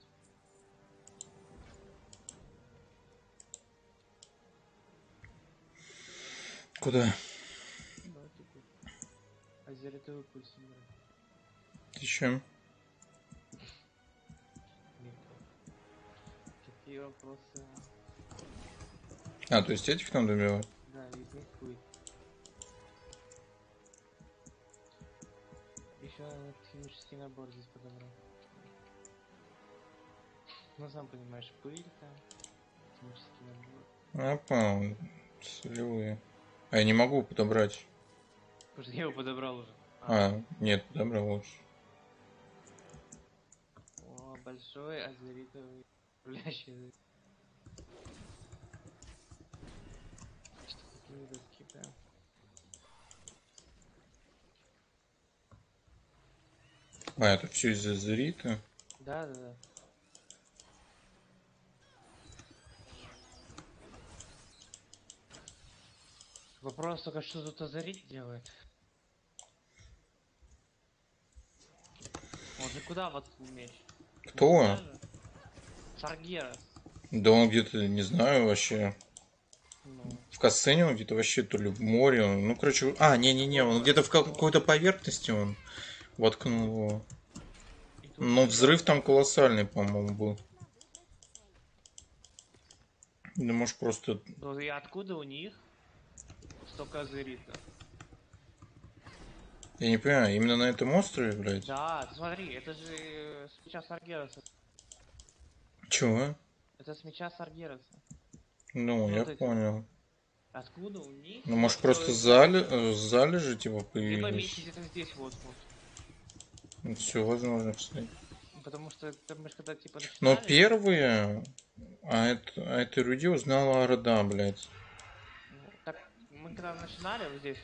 Куда? Да, типа. Азеритовый пульс мира. Нет. Какие вопросы? А, то есть этих там добивать? Да, из них будет. Еще химический набор здесь подобрать. Ну, сам понимаешь, пыль там, химический набор. Опа, солевые. А я не могу подобрать. Потому что я его подобрал уже. А, нет, подобрал лучше. Большой азеритовый управляющий. Что такие доски, прям. А, это все из-за Зерита? Да, да, да. Вопрос только, что тут Азарит делает? Он же куда воткнул меч? Кто? Саргерас. Да он где-то, не знаю, вообще. Ну, В Кассене он где-то вообще то ли в море. он- Ну, короче, а, не-не-не, он где-то в как- какой-то поверхности он воткнул его. Но взрыв там колоссальный, по-моему, был. Да может просто... Ну и откуда у них столько азерита? Я не понимаю, именно на этом острове, блядь? Да, смотри, это же э, с меча Саргераса. Чего? Это с меча Саргераса. Ну, Вот я эти. понял. Откуда у них? Ну, может, просто зали... э, залежи, типа, Либо появились. меч где-то здесь вот, вот. Все возможно, кстати. Потому что там мы ж когда типа Но начинали, первые... А это, а этой руде узнала Орда, блядь. ну, так, мы когда начинали вот здесь,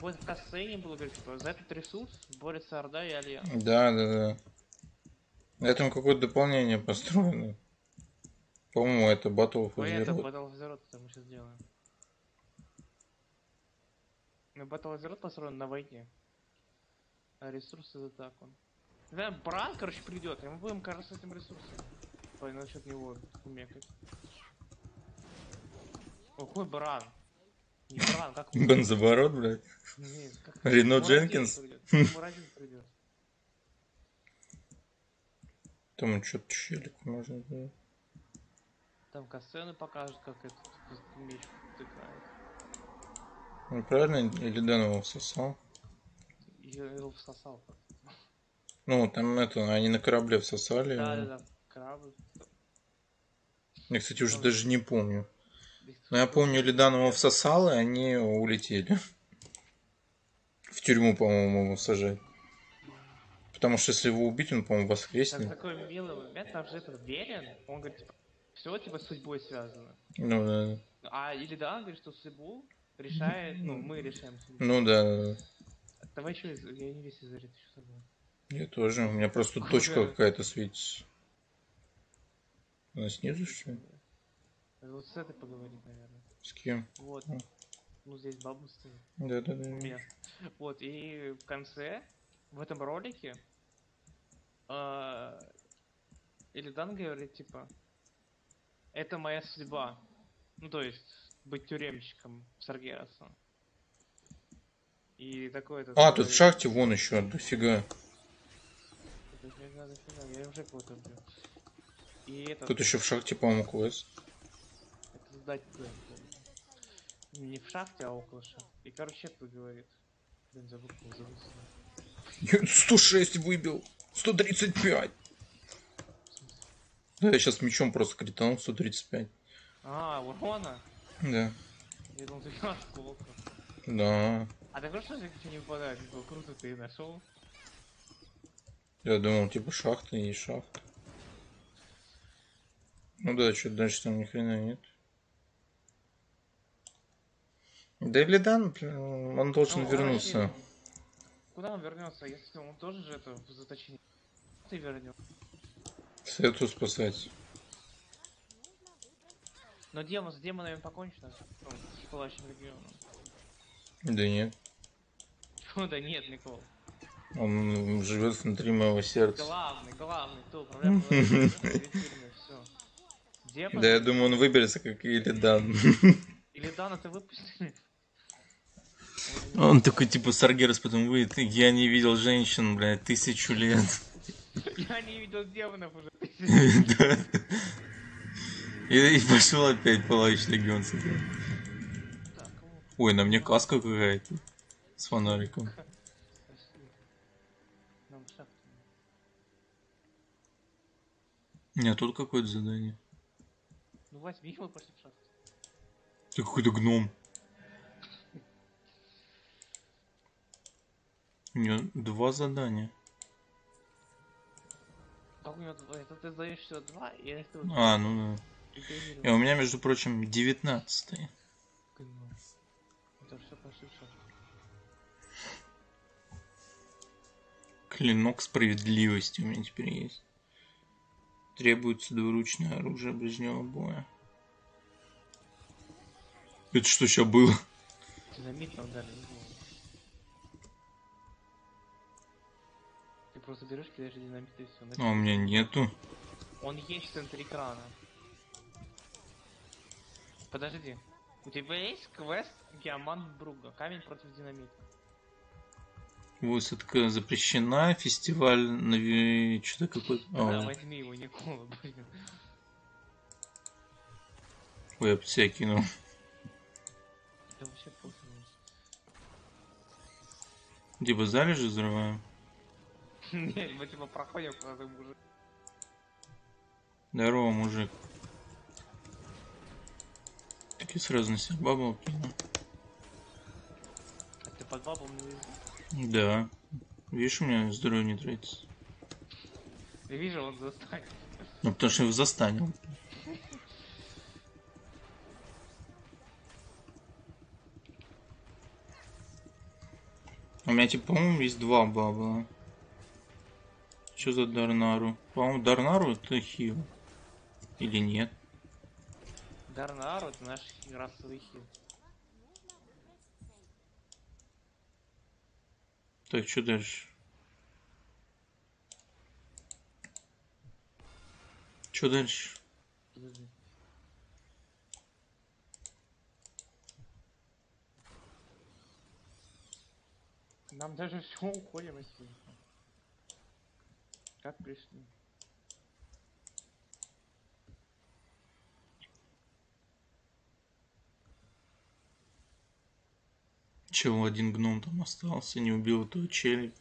вот в кат-сцене было, говорит, типа, за этот ресурс борется Орда и Альянс. Да, да, да. На этом какое-то дополнение построено. По-моему, это Battle of Ой, это. Battle of Azeroth это мы сейчас делаем. Ну, Battle of Azeroth построен на войне. А ресурсы это так он. Да, Бран, короче, придет, и мы будем, кажется, этим ресурсом. Ой, насчет него умекать. О, какой Бран? Не Бран, как его? Бензоборот, блядь. Как- Рено Дженкинс? придет. Мурадин придет. Там что-то челик можно было. Там касцены покажут, как этот меч втыкает. Ну, правильно Илидан его всосал? Я его всосал. Ну, там это, они на корабле всосали. Да, его. да, да. Корабль. Я, кстати, уже даже не помню. Но я тут помню, его всосал, и они улетели. В тюрьму, по-моему, его сажать. Потому что если его убить, он, по-моему, Там воскреснет. такой милый момент, там же этот Верин, он говорит, типа, все типа с судьбой связано. Ну, да. А Илидан говорит, что судьбу решает, ну, мы решаем судьбу. Ну, да, да, да. Давай еще, я не весь изорит еще собой. Я тоже. У меня просто точка какая-то светится. Она снизу, что ли? Вот с этой поговорить, наверное. С кем? Вот. М. Ну, здесь бабу стоит. Да, да, да. У меня. Вот, и в конце, в этом ролике, а, Илидан говорит, типа, это моя судьба. Ну, то есть, быть тюремщиком Саргераса. И такой это... А, тут в шахте вон еще, дофига. Дофига, дофига, я уже кого-то убил. И это... Тут еще в шахте, по-моему, квест. Да. Не в шахте, а около шахты. И, короче, это говорит. Блин, забыл, его зовут. Я 106 выбил. 135. Да, я сейчас мечом просто кританул 135. А, урона? Да. Я думал, ты как сколько. Да. А так что же не выпадает? Типа, круто ты нашел. Я думал, типа шахта и шахта. Ну да, что дальше там ни хрена нет. Да или Дан, блин, он должен Ну, вернуться. короче, Куда он вернется, если он тоже же это в заточении? Ты вернешь. Советую спасать. Но демон, с демонами покончено. ну, С пылающим регионом. Да нет. Фу, да нет, Никол. Он живет внутри моего сердца. Главный, главный, все. Демон? Да я думаю, он выберется, как Илидан. Или Дана ты выпустили? Он такой, типа, Саргерас потом выйдет. Я не видел женщин, блядь, тысячу лет. Я не видел демонов уже. Да. И, пошел опять пылающий легион? Ой, на мне каска какая-то. С фонариком. Нет, тут какое-то задание. Ну возьми его пошли в шахту. Это какой-то гном. У него два задания. Как у него два? Это ты сдаешь всего два, и это А, ну да. И у меня, между прочим, 19 Это все пошли в шахту. Клинок справедливости у меня теперь есть. Требуется двуручное оружие ближнего боя. Это что сейчас было? Динамит нам просто берешь, кидаешь динамит и все. А у меня нету. Он есть в центре экрана. Подожди. У тебя есть квест Геомант Бруга? Камень против динамита. Высадка запрещена. Фестиваль на что-то какой-то. Да, А, возьми его, Никола, блин. ой, я бы себя кинул. Да вообще похуй. Типа залежи взрываем. Не, мы типа проходим, когда уже... Здорово, мужик. Так я сразу на себя бабл кину. А ты под бабом не? Да. Видишь, у меня здоровье не тратится. Я вижу, он застанет. Ну, потому что его застанил. У меня, типа, по-моему, есть два бабла. Что за Дарнару? По-моему, Дарнару это хил. Или нет? Дарнару, это наш расовый хил. Так, что дальше? Что дальше? Подожди. Нам даже все уходим отсюда. Как пришли? Чего один гном там остался, не убил этого челика?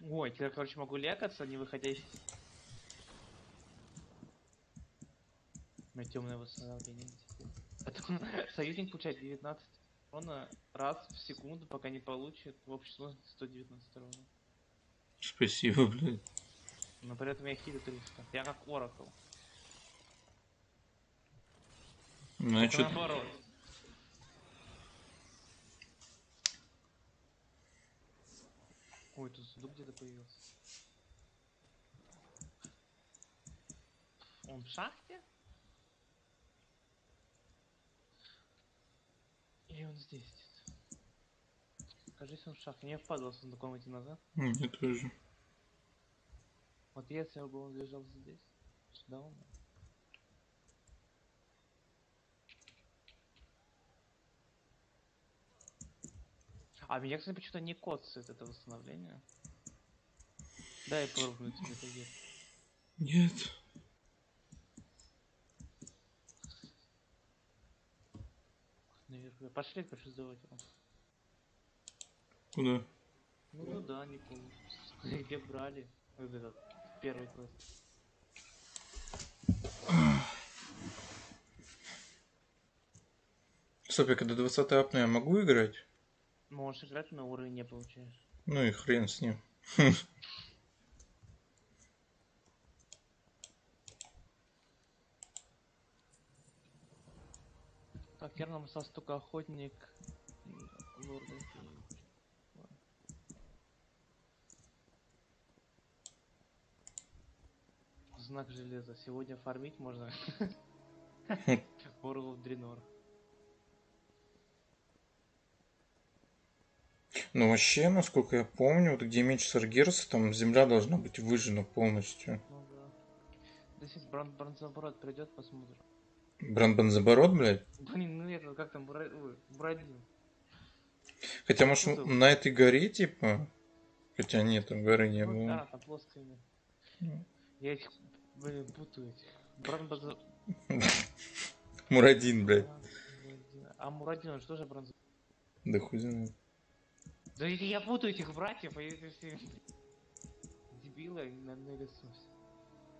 Ой, теперь, короче, могу лекаться, не выходя из... На темное восстановление. Потом союзник получает 19 урона раз в секунду, пока не получит в общей сложности 119 урона. Спасибо, блядь. Но при этом я хилю 300. Я как Оракл. Ну, а чё- наоборот. Ой, тут сундук где-то появился. Он в шахте? И он здесь где-то? Кажись, он в шахте. Не впадал сундуком идти назад? Мне тоже. Вот если бы он лежал здесь, сюда он. А меня, кстати, почему-то не коцает это восстановление. Дай это метагер. Нет. Пошли, короче, сдавать его. Куда? Ну туда, не помню. Где брали? Вот этот первый класс. Стоп, я когда 20 апну я могу играть? Можешь играть, но уровень не получаешь. Ну и хрен с ним. Нам остался только охотник. и лорд Инфинити. Ладно. Знак железа. Сегодня фармить можно. Of Draenor. Ну вообще, насколько я помню, вот где меч Саргерса, там земля должна быть выжжена полностью. Ну да. Да сейчас Бран Бранзоборот придет, посмотрим. Бранбанзаборот, блядь? Блин, ну это как там Бра... ой, Брадин. Хотя, может, Ну, да. на этой горе, типа... Хотя нет, там горы не Ну было. да, там плоская. Ну. Я их, блин, путаю этих. База- Мурадин, блядь. А Мурадин, он что же Бранзо? Да хуй знает. Да это я путаю этих братьев, а эти все дебилы на одной ресурсе.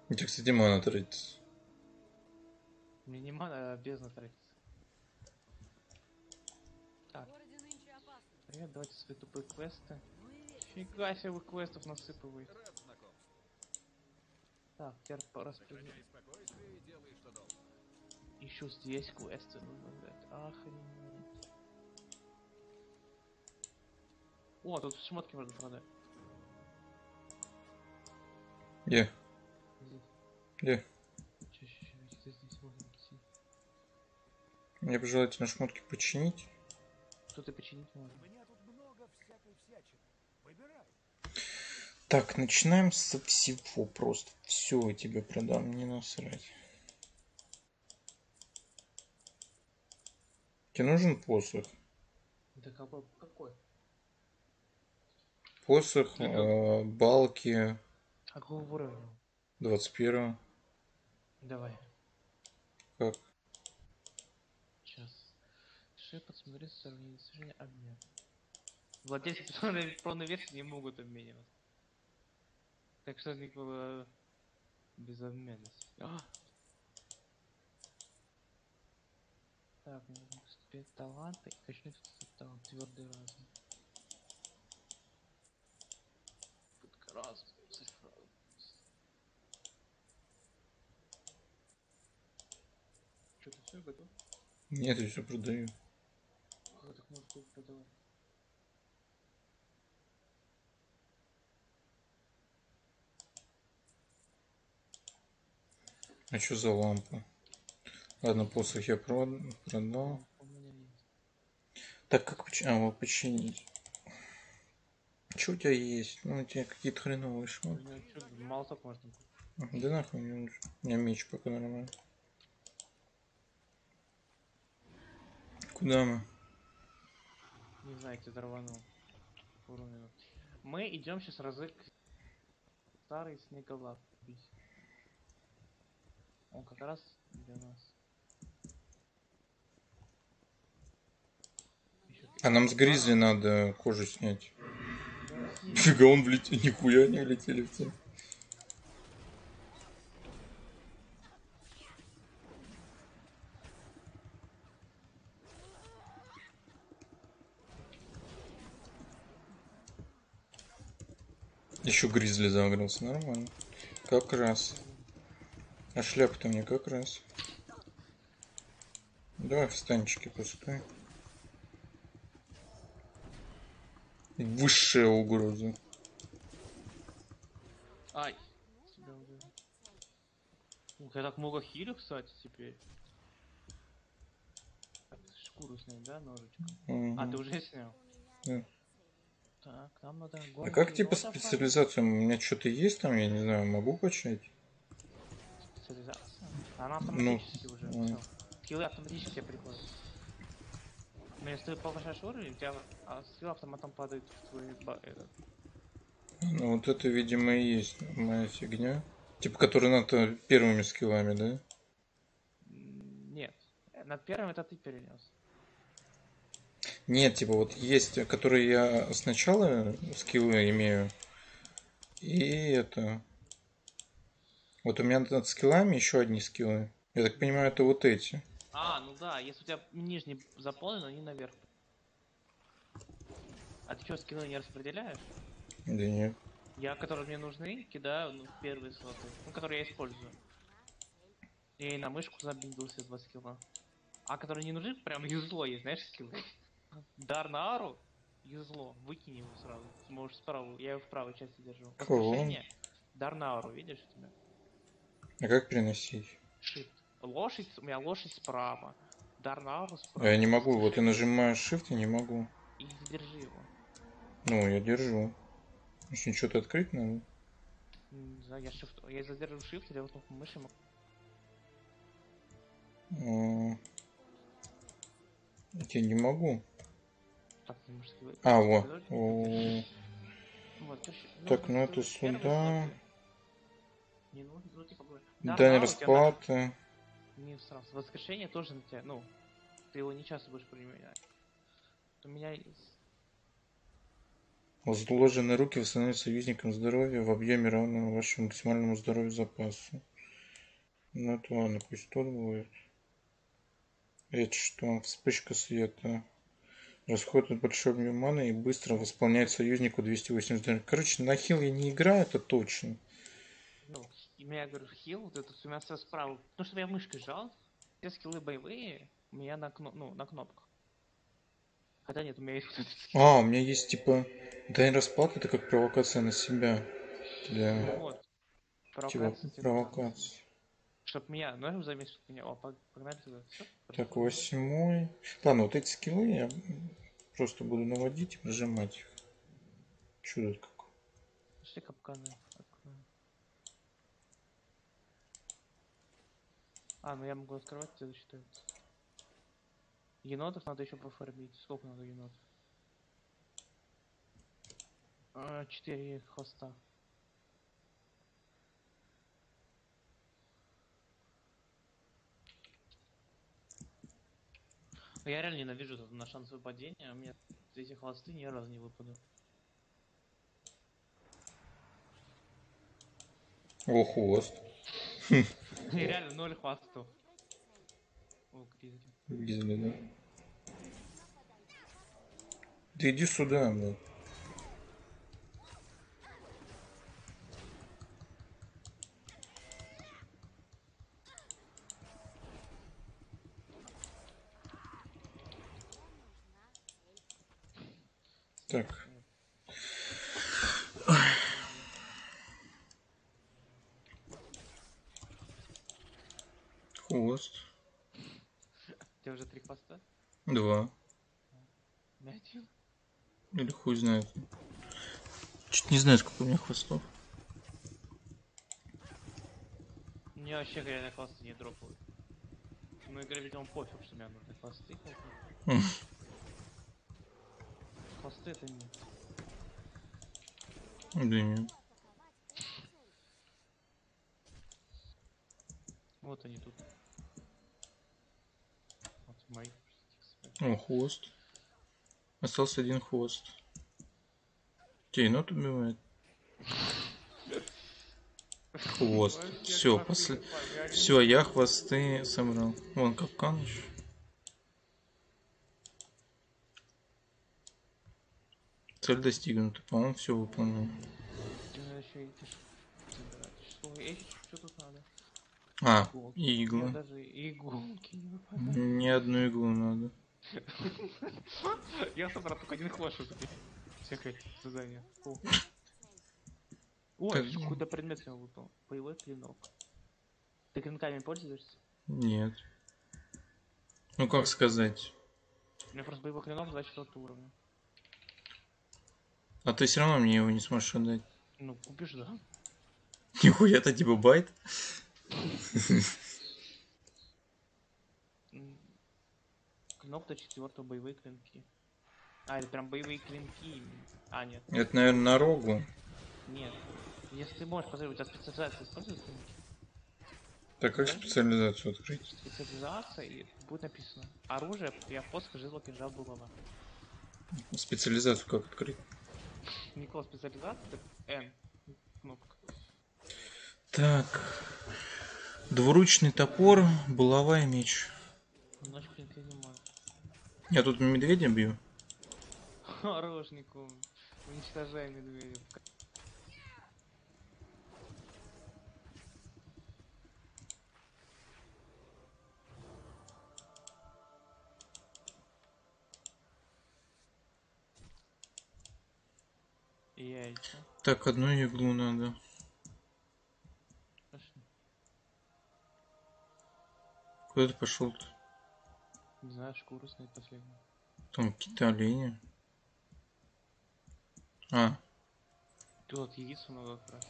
У тебя, кстати, тратится. Мне не мана, а бездна тратится. Так, привет, давайте свои тупые квесты. Фига себе вы квестов знакомству. Так, теперь должен. Еще здесь квесты нужно взять. Охренеть. О, тут шмотки можно продать. Где? Где? Мне бы желательно шмотки починить. Что ты починить можно? У меня тут много всякой всячины. Выбирай. Так, начинаем со всего просто. Все я тебе продам, не насрать. Тебе нужен посох? Да какой? Какой? Посох, э, балки Какого уровня? 21 Давай. Как? Шепот, смотри, сравнение достижения обмен. Владельцы полной версии не могут обмениваться. Так что это было без обменности. А! Так, нужно поступить таланты и качнуть этот талант твердый разум. Пытка разум, цифра. Что ты все готов? Нет, я все продаю. Продавать. А что за лампа? Ладно, посох я прод- продал. Так, как поч- а, вот починить? Что у тебя есть? Ну, у тебя какие-то хреновые шмотки. чё, молоток можно. Да нахуй мне нужен. У меня меч пока нормально. Куда мы? Не знаю, тебя дорванул. Уровень. Мы идем сейчас разык старый снеголав убить. Он как раз для нас. А нам с Гризли надо кожу снять. Фига он влетел. Нихуя не влетели в цель. Еще Гризли загрелся, нормально. Как раз. А шляпа-то мне как раз. Давай в станчике пустой. Высшая угроза. Ай! Ударил. Ух, я так много хилю, кстати, теперь. Шкуру снять, да, ножичком? А, Мгм. ты уже снял? Да. Так, нам надо... А как типа нота специализация? У меня что-то есть там, я не знаю, могу фармить. Специализация? Она Ну, автоматически уже м. всё. Скиллы автоматически приходят. Но если ты повышаешь уровень, у тебя а, скилл автоматом падает в твой этот. Ну вот это, видимо, и есть моя фигня. Типа, который надо первыми скиллами, да? Нет. Э, Над первым это ты перенес. Нет, типа вот есть, которые я сначала скиллы имею. И это... Вот у меня над скиллами еще одни скиллы. Я так понимаю, это вот эти. А, ну да, если у тебя нижний заполнен, они наверх. А ты что, скиллы не распределяешь? Да нет. Я, которые мне нужны, кидаю ну, первые слоты, ну, которые я использую. И на мышку все два скилла. А которые не нужны, прям юзло есть, знаешь, скиллы. Дар на ару, юзло, выкинь его сразу. Сможешь справа, я его в правой части держу. Воскрешение, дар на ару, видишь у тебя? А как переносить? Shift. Лошадь, у меня лошадь справа. Дар на ару справа. я не могу, вот я нажимаю Shift и не могу. И держи его. Ну, я держу. Еще что-то открыть надо? Не знаю, я shift, я задержу shift или вот мыши могу. Я не могу. А, Вот, короче, Так, ну это сюда. ну, ну, Дань расплаты. Не сразу. Воскрешение тоже на тебя, ну, ты его не часто будешь применять. У меня Возложенные руки восстановят союзникам здоровья в объеме равном вашему максимальному здоровью запасу. Ну это ладно, пусть тут будет. Это что? Вспышка света. Расходует большой объем маны и быстро восполняет союзнику 280 здоровья. Короче, на хил я не играю, это точно. ну, и меня, говорю, хил, вот этот у меня все справа. Потому что я мышкой жал, все скиллы боевые у меня на, кно- ну, на кнопках. Хотя нет, у меня есть вот этот скилл. А, у меня есть типа дань расплаты, это как провокация на себя. Для Вот. типа Провокация. типа, провокации. Чтоб меня, ну, заметить меня. О, пог- погнали туда. Всё, Так, восьмой. Ладно, вот эти скиллы я просто буду наводить и нажимать их. Чудо какое. Пошли капканы. А, ну я могу открывать, тебе засчитается. Енотов надо еще пофармить. Сколько надо енотов? А, Четыре хвоста. Я реально ненавижу этот на шанс выпадения. У меня эти хвосты ни разу не выпадут. О, хвост. И реально ноль хвостов. О, гризли. Гизли, да. Да иди сюда, блядь. Так. Хвост. У тебя уже три хвоста? Два. У меня один. Или хуй знает. Чуть не знаю, сколько у меня хвостов. Мне вообще реально хвосты не дропают. Ну игре, видимо, пофиг, что мне нужны хвосты. Не. Да нет. Вот они тут. Вот мои. О, хвост. Остался один хвост. Тебе енот убивает? Хвост. Все, после... Все, я хвосты собрал. Вон капкан еще. Цель достигнута. По-моему, все выполнил. А. Мне иглы. даже иголки не выпадают. Ни одну иглу надо. Я собрал только один хвост, всякое задание. Ой, ш- какой-то предмет я выпал. Боевой клинок. Ты клинками пользуешься? Нет. Ну как сказать? У меня просто боевой клинок 24 уровня. А ты все равно мне его не сможешь отдать. Ну, купишь, да? Нихуя-то типа байт. М, Нокта четвертого боевые клинки. А, это прям боевые клинки. А, нет. Это, наверное, на рогу. Нет. Если ты можешь посмотреть, у тебя специализация использует клинки? Так как специализацию открыть? Специализация и будет написано. Оружие, я посох, жезл, кинжал, булава. Специализацию как открыть? Никола специализация, N. Кнопка. Так. Двуручный топор, булава и меч. Не. Я тут медведя бью. Хорош, Никол. Уничтожай медведя. Яйца. Так, одну иглу надо. Пошли. Куда ты пошел -то? Не знаю, шкуру снять последнюю. Там какие-то олени. А, Тут яйцо много как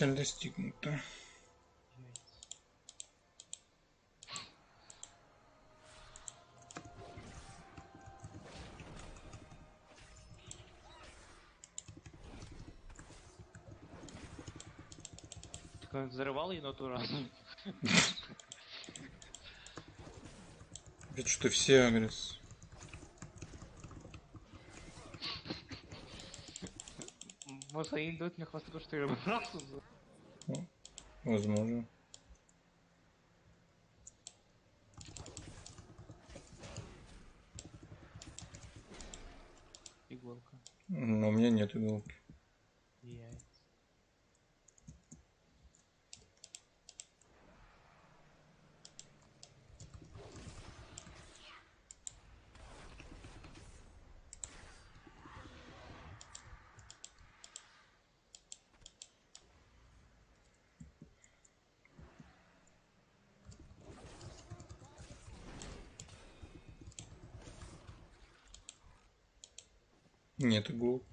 цель достигнута. Так взрывал еноту разом. Ведь что все агресс. Может, они дают мне хвост только что я раз за- Возможно. иголка. Но у меня нет иголки. Яйца. Нет иголки.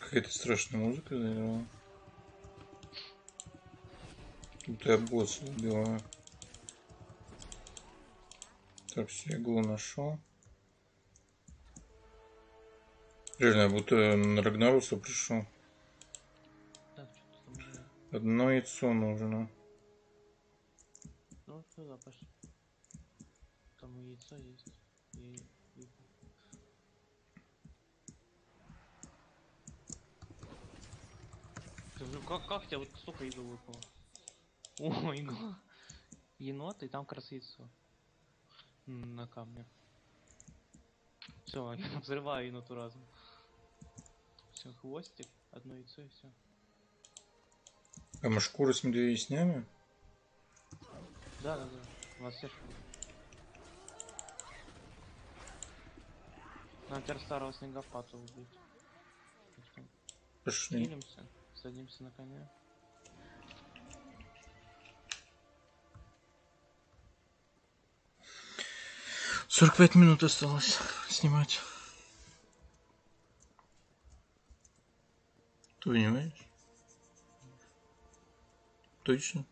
Какая-то страшная музыка заиграла. Тут я босса убиваю. Так, все, иглу нашел. Реально, я будто на Рагнарусу пришел. Одно яйцо нужно. Ну, туда пошли. Там и яйцо есть. И... же- Как, как тебя вот столько игл выпало? О, игла. Енот, и там как раз яйцо. На камне. Все, я взрываю еноту разом. Все, хвостик, одно яйцо и все. А мы шкуру с медведей сняли? Да, да, да. У нас все шкуры. Надо теперь старого снегопада убить. Пошли. Садимся на коня. Сорок пять минут осталось снимать. Ты понимаешь? Точно?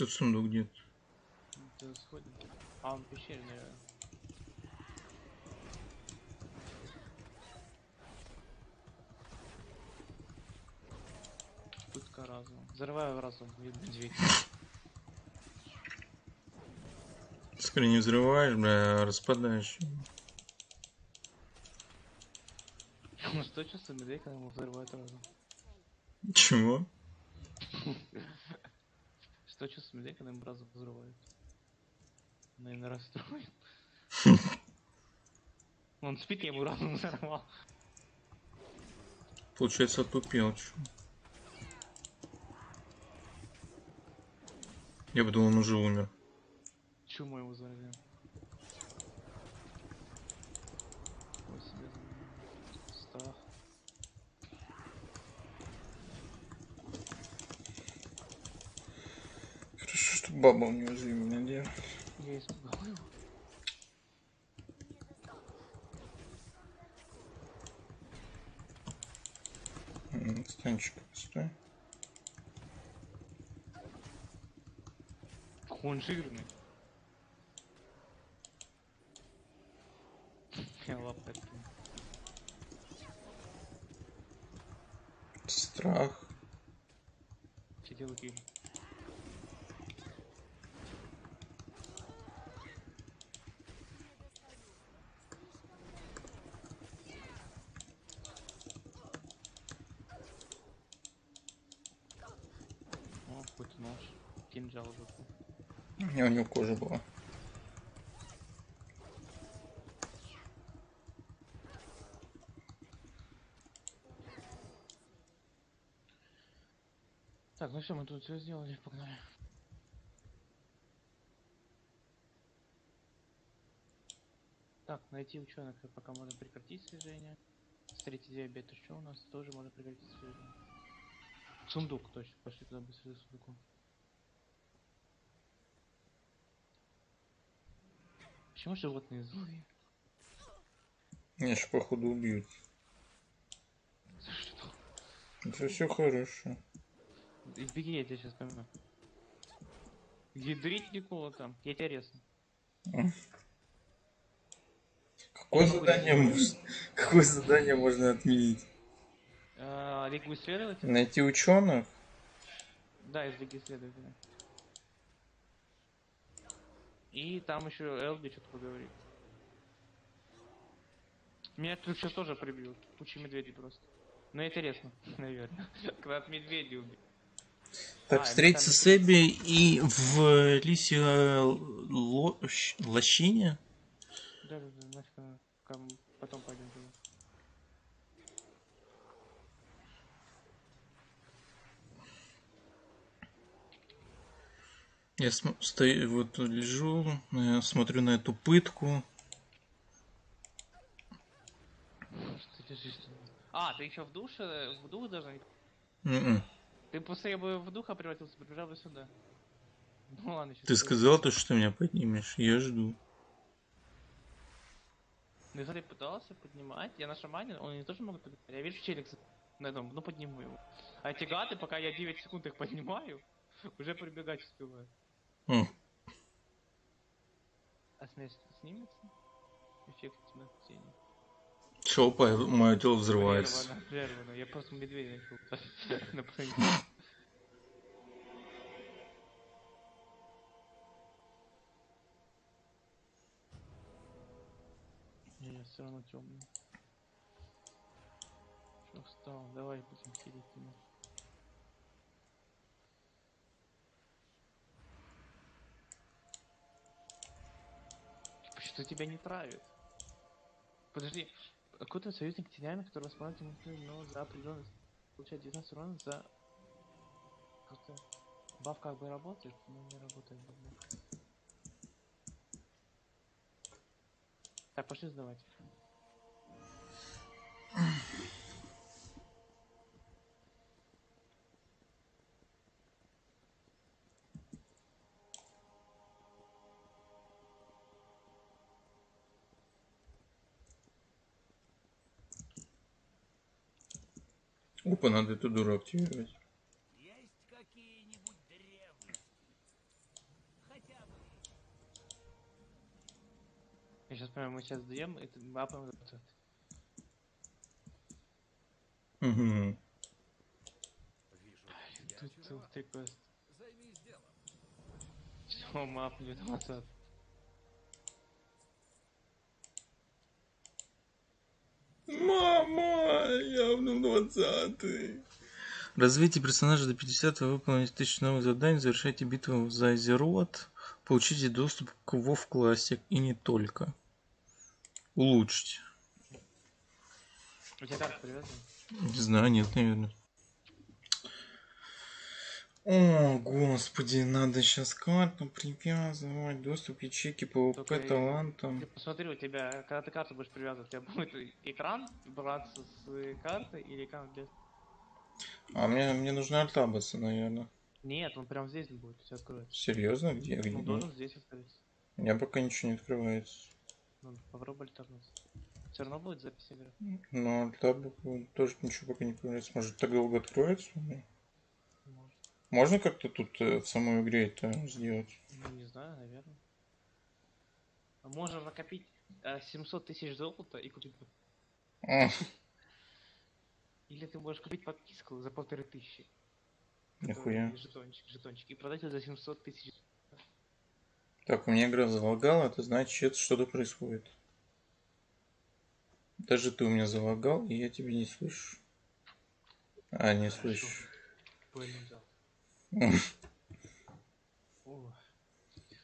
Тут сундук где сходим. А, он в пещере, наверное. Пытка разум. Взрываю разум, видно медведь. Скорее не взрываешь, бля, а распадаешь. Ну что чувствует медведь, когда ему взрывают разум? Чего? Медведь, когда ему разум взрывают? Наверное, расстроен. Он спит, я ему разум взорвал. Получается, отупел. чё. Я бы думал, он уже умер. Чуму ему взорвем. Ой, себе страх. Хорошо, что баба у него меня делает. Я испугал его. Станчик, стой. Он жирный. Страх. Сидел и О, хоть нож. Кинжал зато. У кожа была. Так, ну все, мы тут все сделали, погнали. Так, найти ученых, пока можно прекратить слежение. Встретить диабет, что у нас тоже можно прекратить слежение. Сундук, точно, пошли туда быстрее сундуком. Почему животные злые? Меня ж походу убьют. За что? Это все хорошо. Беги, я тебя сейчас пойму. Ядрить Никола там, я тебя резну. Какое задание, резать. мож- Какое задание можно отменить? А, Лигу? Найти ученых? Да, из Лиги исследователя. И там еще Элги что-то поговорит. Меня тут сейчас тоже прибьют. Куча медведей просто. Но интересно, наверное. Когда от медведей убить. Так, А, встретиться с Эбби и в Лисе э, ло- щ- лощине? Да, да, да, нафиг Потом пойдем туда. Я стою, вот лежу, э, смотрю на эту пытку. Ты? А, ты еще в душе, в дух даже? не- М-м. Ты после я бы в духа превратился, прибежал бы сюда. Ну ладно, сейчас. Ты сказал то, что меня поднимешь? Я жду. Ну, если ты пытался поднимать, я на шамане, он не тоже могут поднимать. Я вижу челик за- на этом, ну подниму его. А эти гады, пока я 9 секунд их поднимаю, уже прибегать успевают. М. А смесь снимется? Эффект смертения. Шопа, мое тело взрывается. Прервано, прервано. Я просто медведя начал на. Не, все равно темный. Что встал? Давай будем хилить ему. Что тебя не травит? Подожди, какой-то союзник тенями, который восполняет но за определенность получает 19 урона за... Просто баф как бы работает, но не работает. Так, пошли сдавать. Опа, надо эту дуру активировать. Есть какие-нибудь древности? Хотя бы. Я сейчас понимаю, мы сейчас сдаем, и ты бапаем вот это. Мгм. Тут целых три квеста. Займись делом. Все, мапню назад. Мама, я в 20 Развейте персонажа до 50 выполнить тысячу новых заданий, завершайте битву за Азерот, получите доступ к WoW Classic и не только. Улучшить. У тебя карта привязана? Не знаю, нет, наверное. О, господи, надо сейчас карту привязывать, доступ к ячейке PvP Только талантам. Ты посмотри, у тебя, когда ты карту будешь привязывать, у тебя будет экран браться с карты или экран без... А мне, мне нужна альтабаса, наверное. Нет, он прям здесь будет, тебя откроется. Серьезно? Где? Где? Он должен здесь открыться. У меня пока ничего не открывается. Ну, попробуй альтернуть. Все равно будет запись игры. Но альтаба тоже ничего пока не появляется. Может, так долго откроется? у меня? Можно как-то тут э, в самой игре это сделать? Ну, не знаю, наверное. А Можно накопить э, 700 тысяч золота и купить... Или ты можешь купить подписку за полторы тысячи. нихуя. Жетончик, жетончик. И продать ее за 700 тысяч. Так, у меня игра залагала, это значит, что-то происходит. Даже ты у меня залагал, и я тебя не слышу. А, не слышу. О,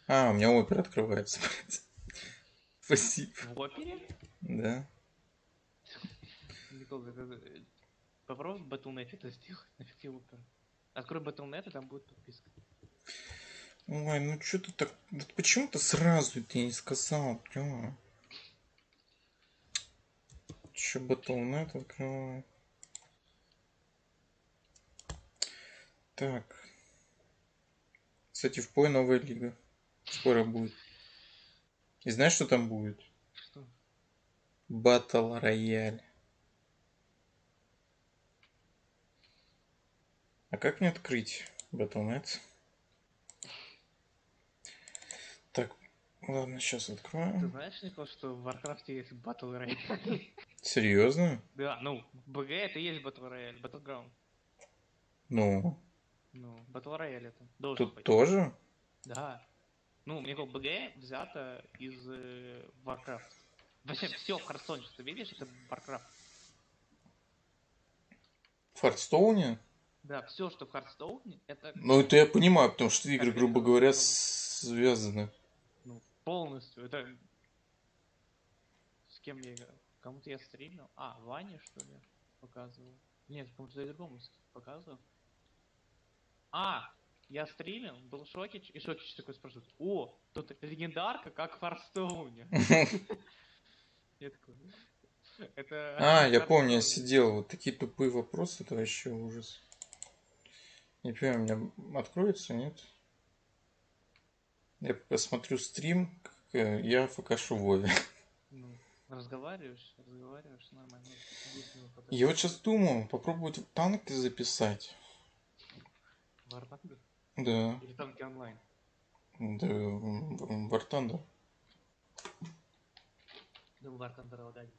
А, у меня опера открывается. блядь. Спасибо. В опере? Да. Никол, это- это- попробуй в Battle.net это сделать, нафиг тебе опера. Открой Battle.net, и там будет подписка. Ой, ну что ты так... Вот почему ты сразу ты не сказал, бля? Че Battle.net открываю? Так. Кстати, в пой новая лига. Скоро будет. И знаешь, что там будет? Что? Батл Рояль. А как мне открыть Battle.net? Так, ладно, сейчас Ты открою. знаешь, Никол, что в Warcraft есть Battle Royale? Серьезно? Да, ну, БГ это и есть Battle Royale, Battleground. Ну, Ну, Battle Royale это. Должен тут быть. тоже? Да. Ну, Никол, БГ взято из э, Warcraft. Вообще все в Хардстоне, что ты видишь, это Warcraft. В Хардстоуне? Да, все, что в Хардстоуне, это Ну, это я понимаю, потому что игры, Как грубо говоря, связаны. ну, полностью. Это с кем я играл? Кому-то я стримил? А, Ваня, что ли, показывал? Нет, кому-то я другому показывал. А, я стримил, был Шокич, и Шокич такой спрашивает, о, тут легендарка, как в Hearthstone е. Я такой, это... А, я помню, я Hearthstone». сидел, вот такие тупые вопросы, это вообще ужас. Не понимаю, у меня откроется, нет? Я пока смотрю стрим, как э, я фокашу Вове. Ну, разговариваешь, разговариваешь, нормально. Я вот сейчас думал, попробовать танки записать. War Thunder? Да, Или танки онлайн? да, м, Вартан, да. War Thunder лагать.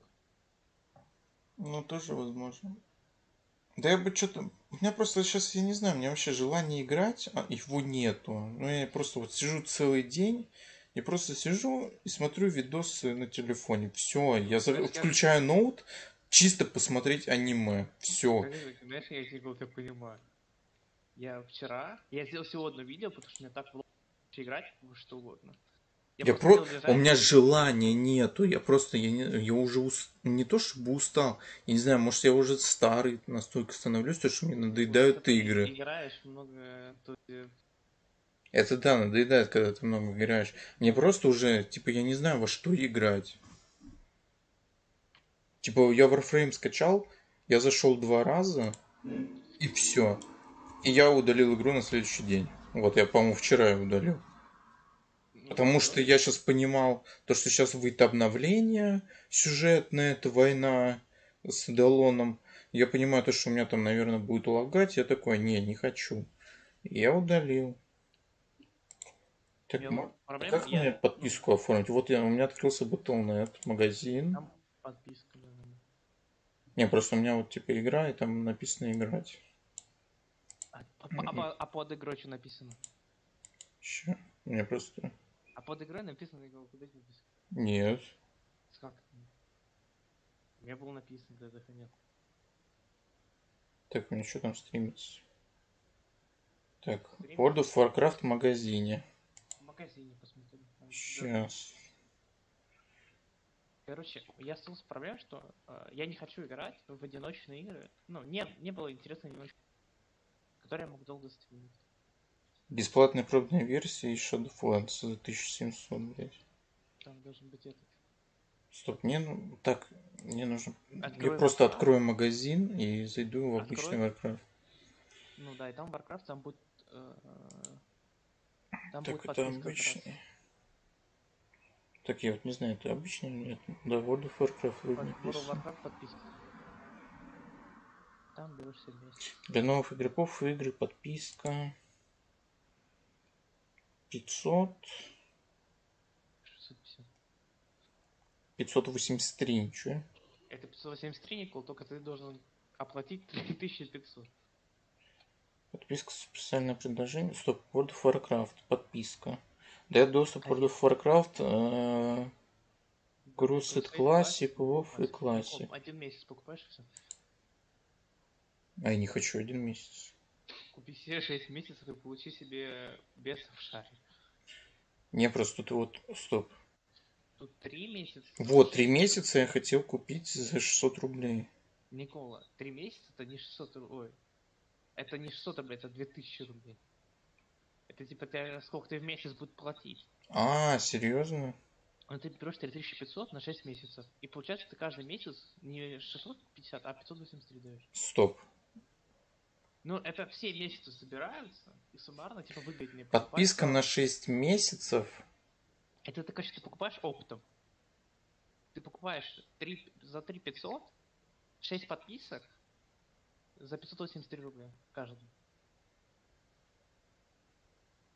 Ну, тоже возможно. Да я бы что-то... У меня просто сейчас, я не знаю, у меня вообще желания играть, а его нету. Ну, я просто вот сижу целый день, и просто сижу и смотрю видосы на телефоне. Все, я за- я- включаю ноут, чисто посмотреть аниме. Все. Знаешь, я тебя понимаю. Я вчера, я сделал всего одно видео, потому что мне так было играть во что угодно. Я просто про... У меня желания нету. Я просто, я, не, я уже ус- не то чтобы устал. Я не знаю, может я уже старый настолько становлюсь, то что мне надоедают просто ты игры. играешь много, то э, Это да, надоедает, когда ты много играешь. Мне просто уже, типа, я не знаю, во что играть. Типа, я Warframe скачал, я зашел два раза, и все. И я удалил игру на следующий день. Вот, я, по-моему, вчера ее удалил. ну, Потому что я сейчас понимал, то, что сейчас выйдет обновление сюжетное, это война с Далоном. Я понимаю, то, что у меня там, наверное, будет лагать. Я такой, не, не хочу. Я удалил. Так, ма- проблема, как я- мне подписку оформить? Вот я, у меня открылся Battle.net, магазин. Там подписка, наверное. Не, просто у меня вот типа игра, и там написано играть. А, а по- по- под игрой что написано? У меня просто... А под игрой написано, говорю, куда написано? Нет. Как меня было написано, когда нет. Так, у меня что там стримится? Так, Стримится? World of Warcraft в магазине. В магазине посмотрим. Сейчас. Короче, я стал с проблем, что э, я не хочу играть в одиночные игры. Ну, не, не было интересной одиночной, которые я мог долго стримить. Бесплатная пробная версия из Shadowlands за 1700, блядь. Там должен быть этот. Стоп, мне ну, так, мне нужно... Открой я просто Warcraft. открою магазин и зайду в обычный Открой. Warcraft. Ну да, и там Warcraft, там будет... э, там Так, будет это обычный. Так, я вот не знаю, это обычный или нет. Да, World of Warcraft вроде World of. Warcraft подписка. Там берешь себе вместе. Для новых игроков игры подписка 500, 650. 583, ничего. Это 583 Никол, только ты должен оплатить 3500. Подписка специальное предложение. Стоп, World of Warcraft, подписка. Дает доступ к World of Warcraft, э, Грусет Classic, WoW и Classic. Один месяц покупаешь все. А я не хочу один месяц. Купи все 6 месяцев и получи себе беса в шаре. Не, просто тут вот, стоп. Тут 3 месяца. Вот, три месяца я хотел купить за 600 рублей. Никола, 3 месяца это не 600 рублей. Ой. Это не 600 рублей, это 2000 рублей. Это типа ты, сколько ты в месяц будет платить. А, серьезно? Но ты берешь 3500 на 6 месяцев. И получается ты каждый месяц не 650, а 583 даешь. Стоп. Ну, это все месяцы собираются, и суммарно, типа, выгоднее. покупать Подписка на 6 месяцев. Это ты, конечно, ты покупаешь оптом. Ты покупаешь 3, за 3 500, 6 подписок за 583 рубля каждый.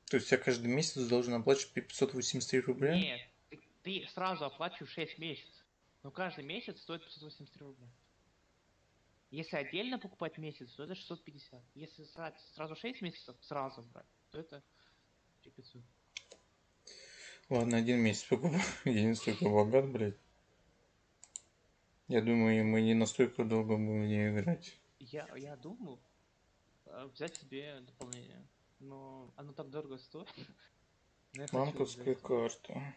То есть я каждый месяц должен оплачивать 583 рубля? Нет, ты, ты сразу оплачиваешь 6 месяцев. Но каждый месяц стоит 583 рубля. Если отдельно покупать месяц, то это 650. Если сра- сразу 6 месяцев сразу брать, то это 3500. Ладно, один месяц покупаю. Я не настолько богат, блядь. Я думаю, мы не настолько долго будем в нее играть. Я, я думал э, взять себе дополнение. Но оно так дорого стоит. Банковская карта.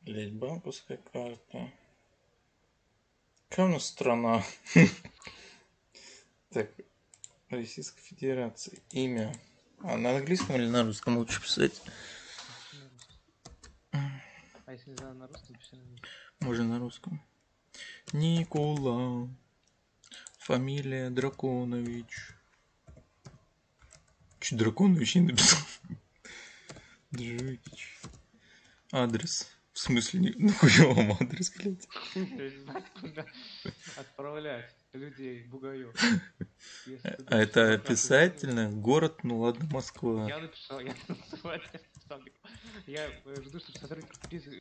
Блять, банковская карта. Какая у нас страна? Так, Российская Федерация. Имя. А на английском или на русском лучше писать? А если на русском, пиши на. Можно на русском. Никола. Фамилия Драконович. Чуть Драконович не написал. Джуич. Адрес. В смысле, не... ну хуёво адрес, блядь. То есть знать, куда отправлять людей, ты А это описательно? Город, ну ладно, Москва. Я написал, я написал, я. Я э, жду, что сотрудники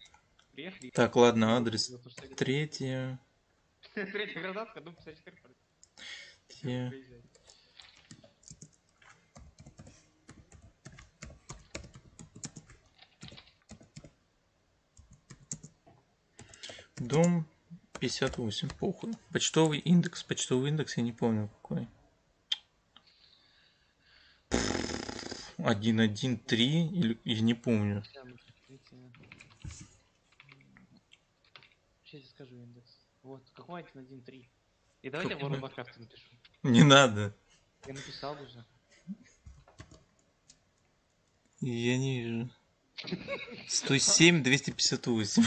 приехали. Так, ладно, адрес. Я- Третье. Третья гражданская, дом 54. Те- Дом 58, похуй. Почтовый индекс. Почтовый индекс я не помню какой. 113 или я не помню. Сейчас я скажу индекс. Вот, какой 1.1.3? И давайте Какой? World of Warcraft напишу. Не надо. Я написал уже. Я не вижу. 107 258.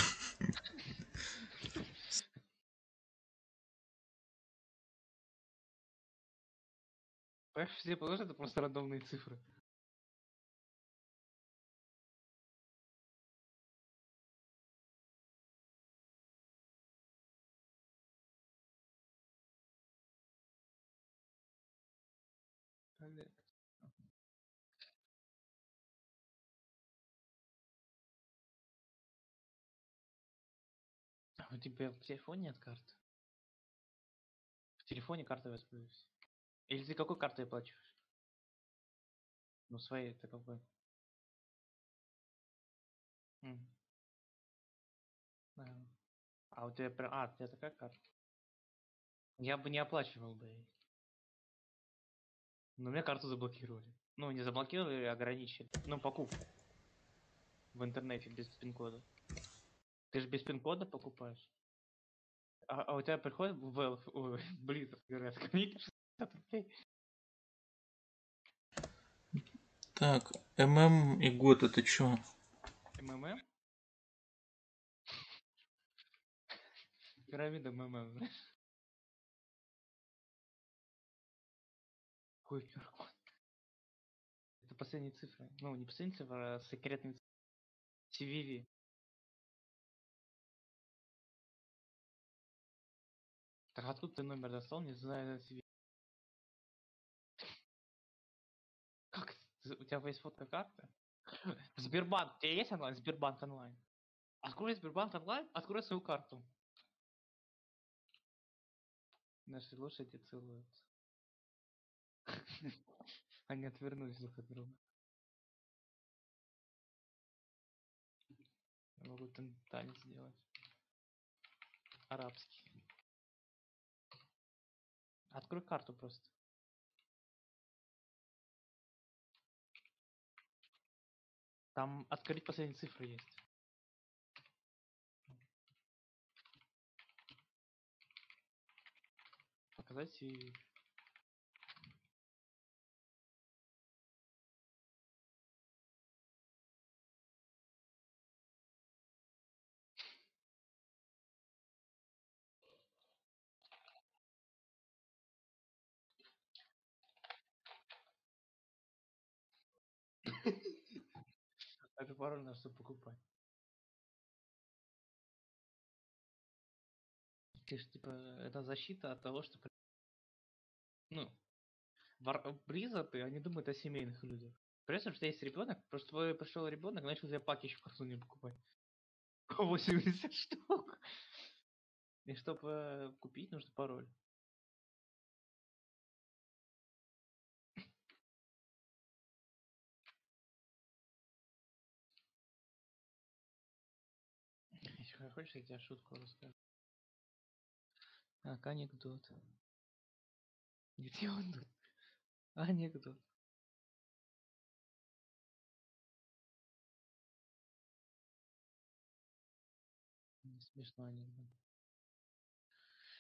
Все положь, это просто рандомные цифры. Коллект. А у тебя в телефоне нет карты? В телефоне картой воспользуйся. Или ты какой картой оплачиваешь? Ну, своей ты какой? А у тебя прям... А, у тебя такая карта. Я бы не оплачивал бы. Но мне карту заблокировали. Ну, не заблокировали, а ограничили. Ну, покупку. В интернете без пин-кода. Ты же без пин-кода покупаешь. А, а у тебя приходит в Valve, ой, Blizzard, говорят, скажите 60 рублей. Так, ММ и год это чё? МММ? Пирамида МММ? Какой QR-код? Это последние цифры. Ну, не последние цифры, а секретные цифры. CVV. Так откуда ты номер достал, не знаю, CVV. У тебя есть фотка карты? Сбербанк, у тебя есть онлайн? Сбербанк онлайн. Открой Сбербанк онлайн, открой свою карту. Наши лошади целуются. Они отвернулись друг от друга. Я могу там танец сделать. Арабский. Открой карту просто. Там открыть последние цифры есть. Показать и... Это пароль надо, чтобы покупать. Ты ж, типа, это защита от того, что... Ну, вар... Blizzard, они думают о семейных людях. Представляешь, что есть ребенок, просто твой пришел ребенок, начал тебе паки еще в картоне покупать. 80 штук. И чтобы купить, нужно пароль. Хочешь, я тебе шутку расскажу? Так, анекдот. Где он тут? Анекдот. Не смешной анекдот.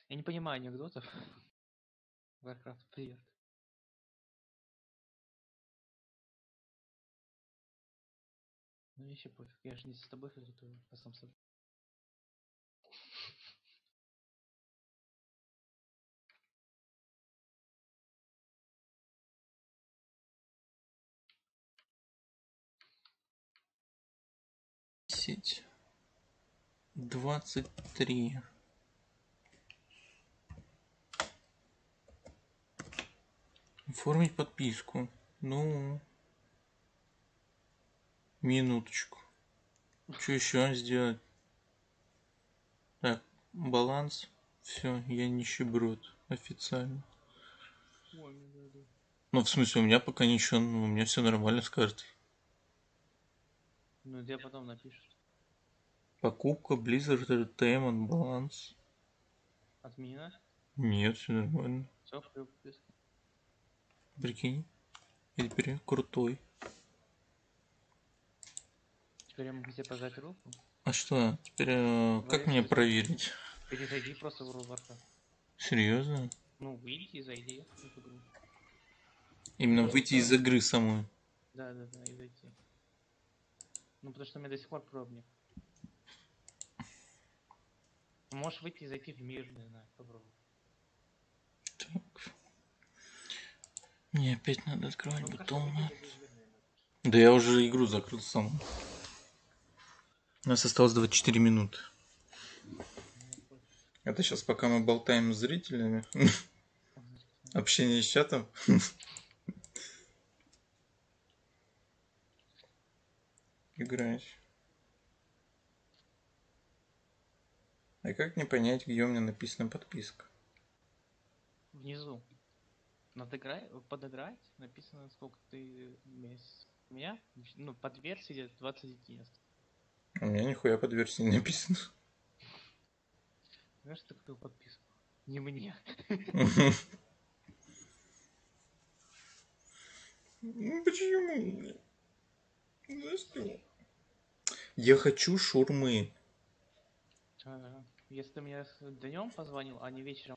Я не понимаю анекдотов. Warcraft, привет. Ну еще пофиг, я же не с тобой флиртую, а сам собой. Десять. Двадцать три. Оформить подписку. Ну. Минуточку. Что еще сделать? Баланс. Все, я нищеброд. Официально. Ну, в смысле, у меня пока ничего, ну, у меня все нормально с картой. Ну, тебе потом напишут. Покупка Blizzard Entertainment, баланс. Отменена? Нет, все нормально. Все. Прикинь. Я теперь крутой. Теперь я могу тебе пожать руку. А что, теперь э, как мне проверить? Перезайди просто в Warcraft. Серьезно? Ну, выйди и зайди в игру. Именно выйти из игры самой. Да, да, да, и зайти. Ну, потому что у меня до сих пор пробник. Можешь выйти и зайти в мир, не знаю, попробуй. Так. Мне опять надо открывать Ну, бутон. Да я уже игру закрыл сам. У нас осталось 24 минуты. Это сейчас пока мы болтаем с зрителями. Общение с чатом. Играешь. А как мне понять, где у меня написана подписка? Внизу. Надо подыграть. Написано, сколько ты месяц. У меня, ну, под версией 20 единиц. У меня нихуя под версией не написано. Знаешь, ты купил подписку? Не мне. Ну почему? За что? Я хочу шурмы. А, Если ты мне днем позвонил, а не вечером.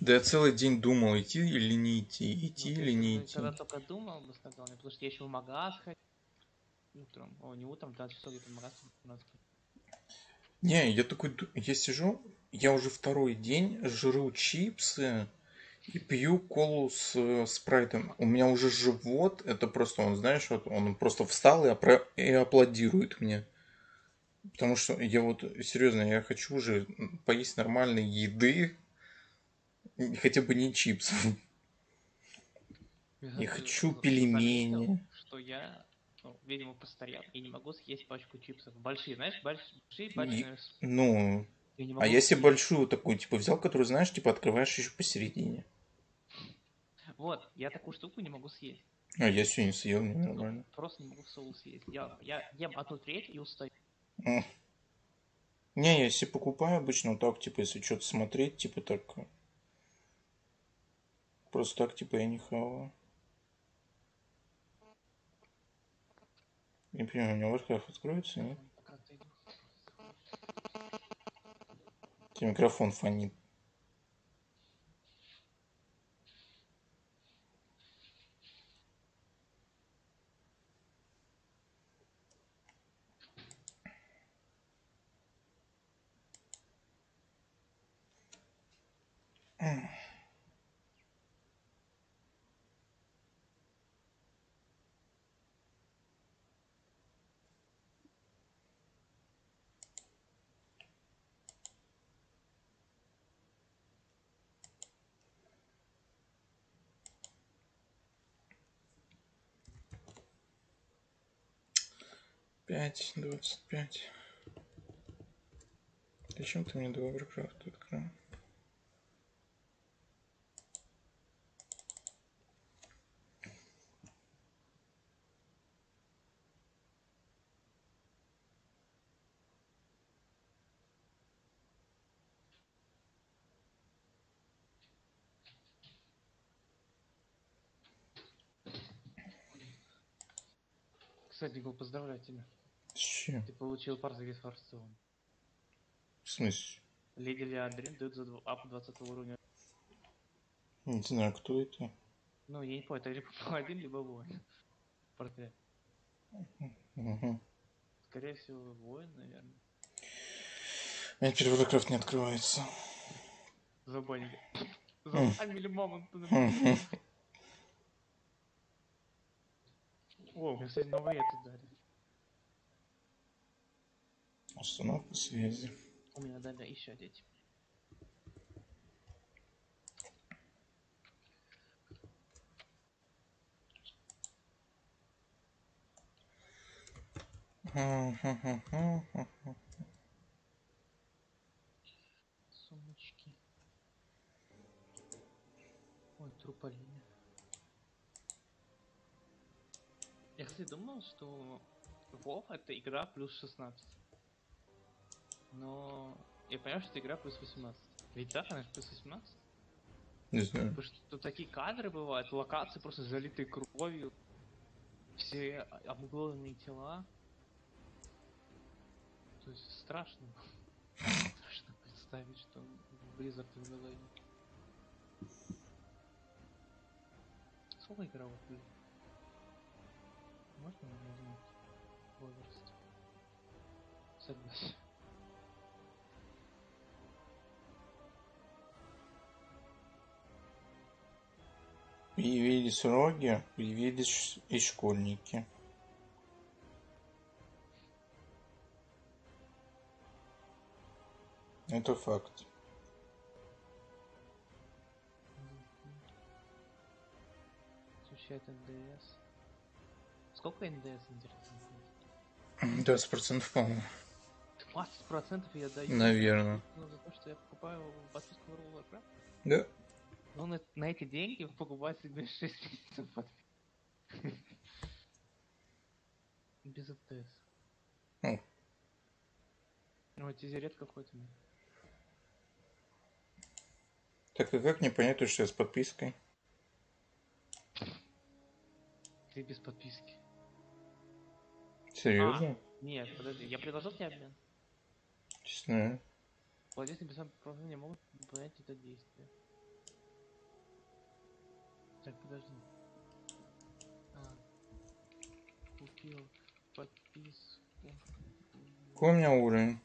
Да я целый день думал, идти или не идти, идти ну, или не идти. Когда только думал бы сказал потому что я еще в магаз ходил. Утром. О, не утром, 12 часов где-то нас. Не, я такой, я сижу, я уже второй день жру чипсы и пью колу с э, спрайтом. У меня уже живот, это просто, он, знаешь, вот он просто встал и, апра- и аплодирует мне. Потому что я вот, серьезно, я хочу уже поесть нормальной еды, хотя бы не чипсов. Я хочу заметил, пельмени. Что я, ну, видимо, постарел и не могу съесть пачку чипсов. Большие, знаешь, больш- большие с- Ну, а я себе большую такую, типа, взял, которую, знаешь, типа, открываешь еще посередине. Вот, я такую штуку не могу съесть. А я сегодня съел, мне Ну, нормально. Просто не могу соус съесть. Я, я ем одну треть и устаю. Не, я себе покупаю обычно вот так, типа, если что-то смотреть, типа так. э, Просто так, типа, я не хаваю. Не понимаю, у меня Warcraft откроется, нет? Тебя микрофон фонит. Пять, двадцать пять. Зачем ты мне до Warcraft открыл? Гол, поздравляю тебя. С чем? Ты получил парзавис Форстон. В смысле? Леди Леандрин дают за ап 20 уровня. Не знаю, кто это. Ну, я не понял, это либо паладин, либо воин. Портрет. Угу. Скорее всего, воин, наверное. У меня теперь Warcraft не открывается. Забанили. Забанили мамонта. О, мне, кстати, новые это дали. Установка связи. У меня дали еще дети. Сумочки. Ой, труполине. Я, кстати, думал, что Вов это игра плюс 16. Но я понял, что это игра плюс 18. Ведь так, она же плюс 18? Не знаю. Потому что тут такие кадры бывают, локации просто залитые кровью. Все обугленные тела. То есть страшно. Страшно представить, что в Blizzard в голове. Сколько игровых блин? Можно мне узнать возраст? Согласен. Появились роги, появились и школьники. Это факт. Изучает НДС. Сколько НДС интересно? 20% по-моему. 20% я даю. Наверное. Ну, за то, что я покупаю подписку в World of Warcraft. Да. Ну, на, на эти деньги покупать себе 6 месяцев подписку. Без АТС. Ну, тебе редко ходит. Так и как не понять, то, что я с подпиской? Ты без подписки. Серьезно? Нет, подожди, я предложил тебе обмен. Честно. Владельцы без управления могут выполнять это действие. Так, подожди. А, купил подписку. Какой у меня уровень?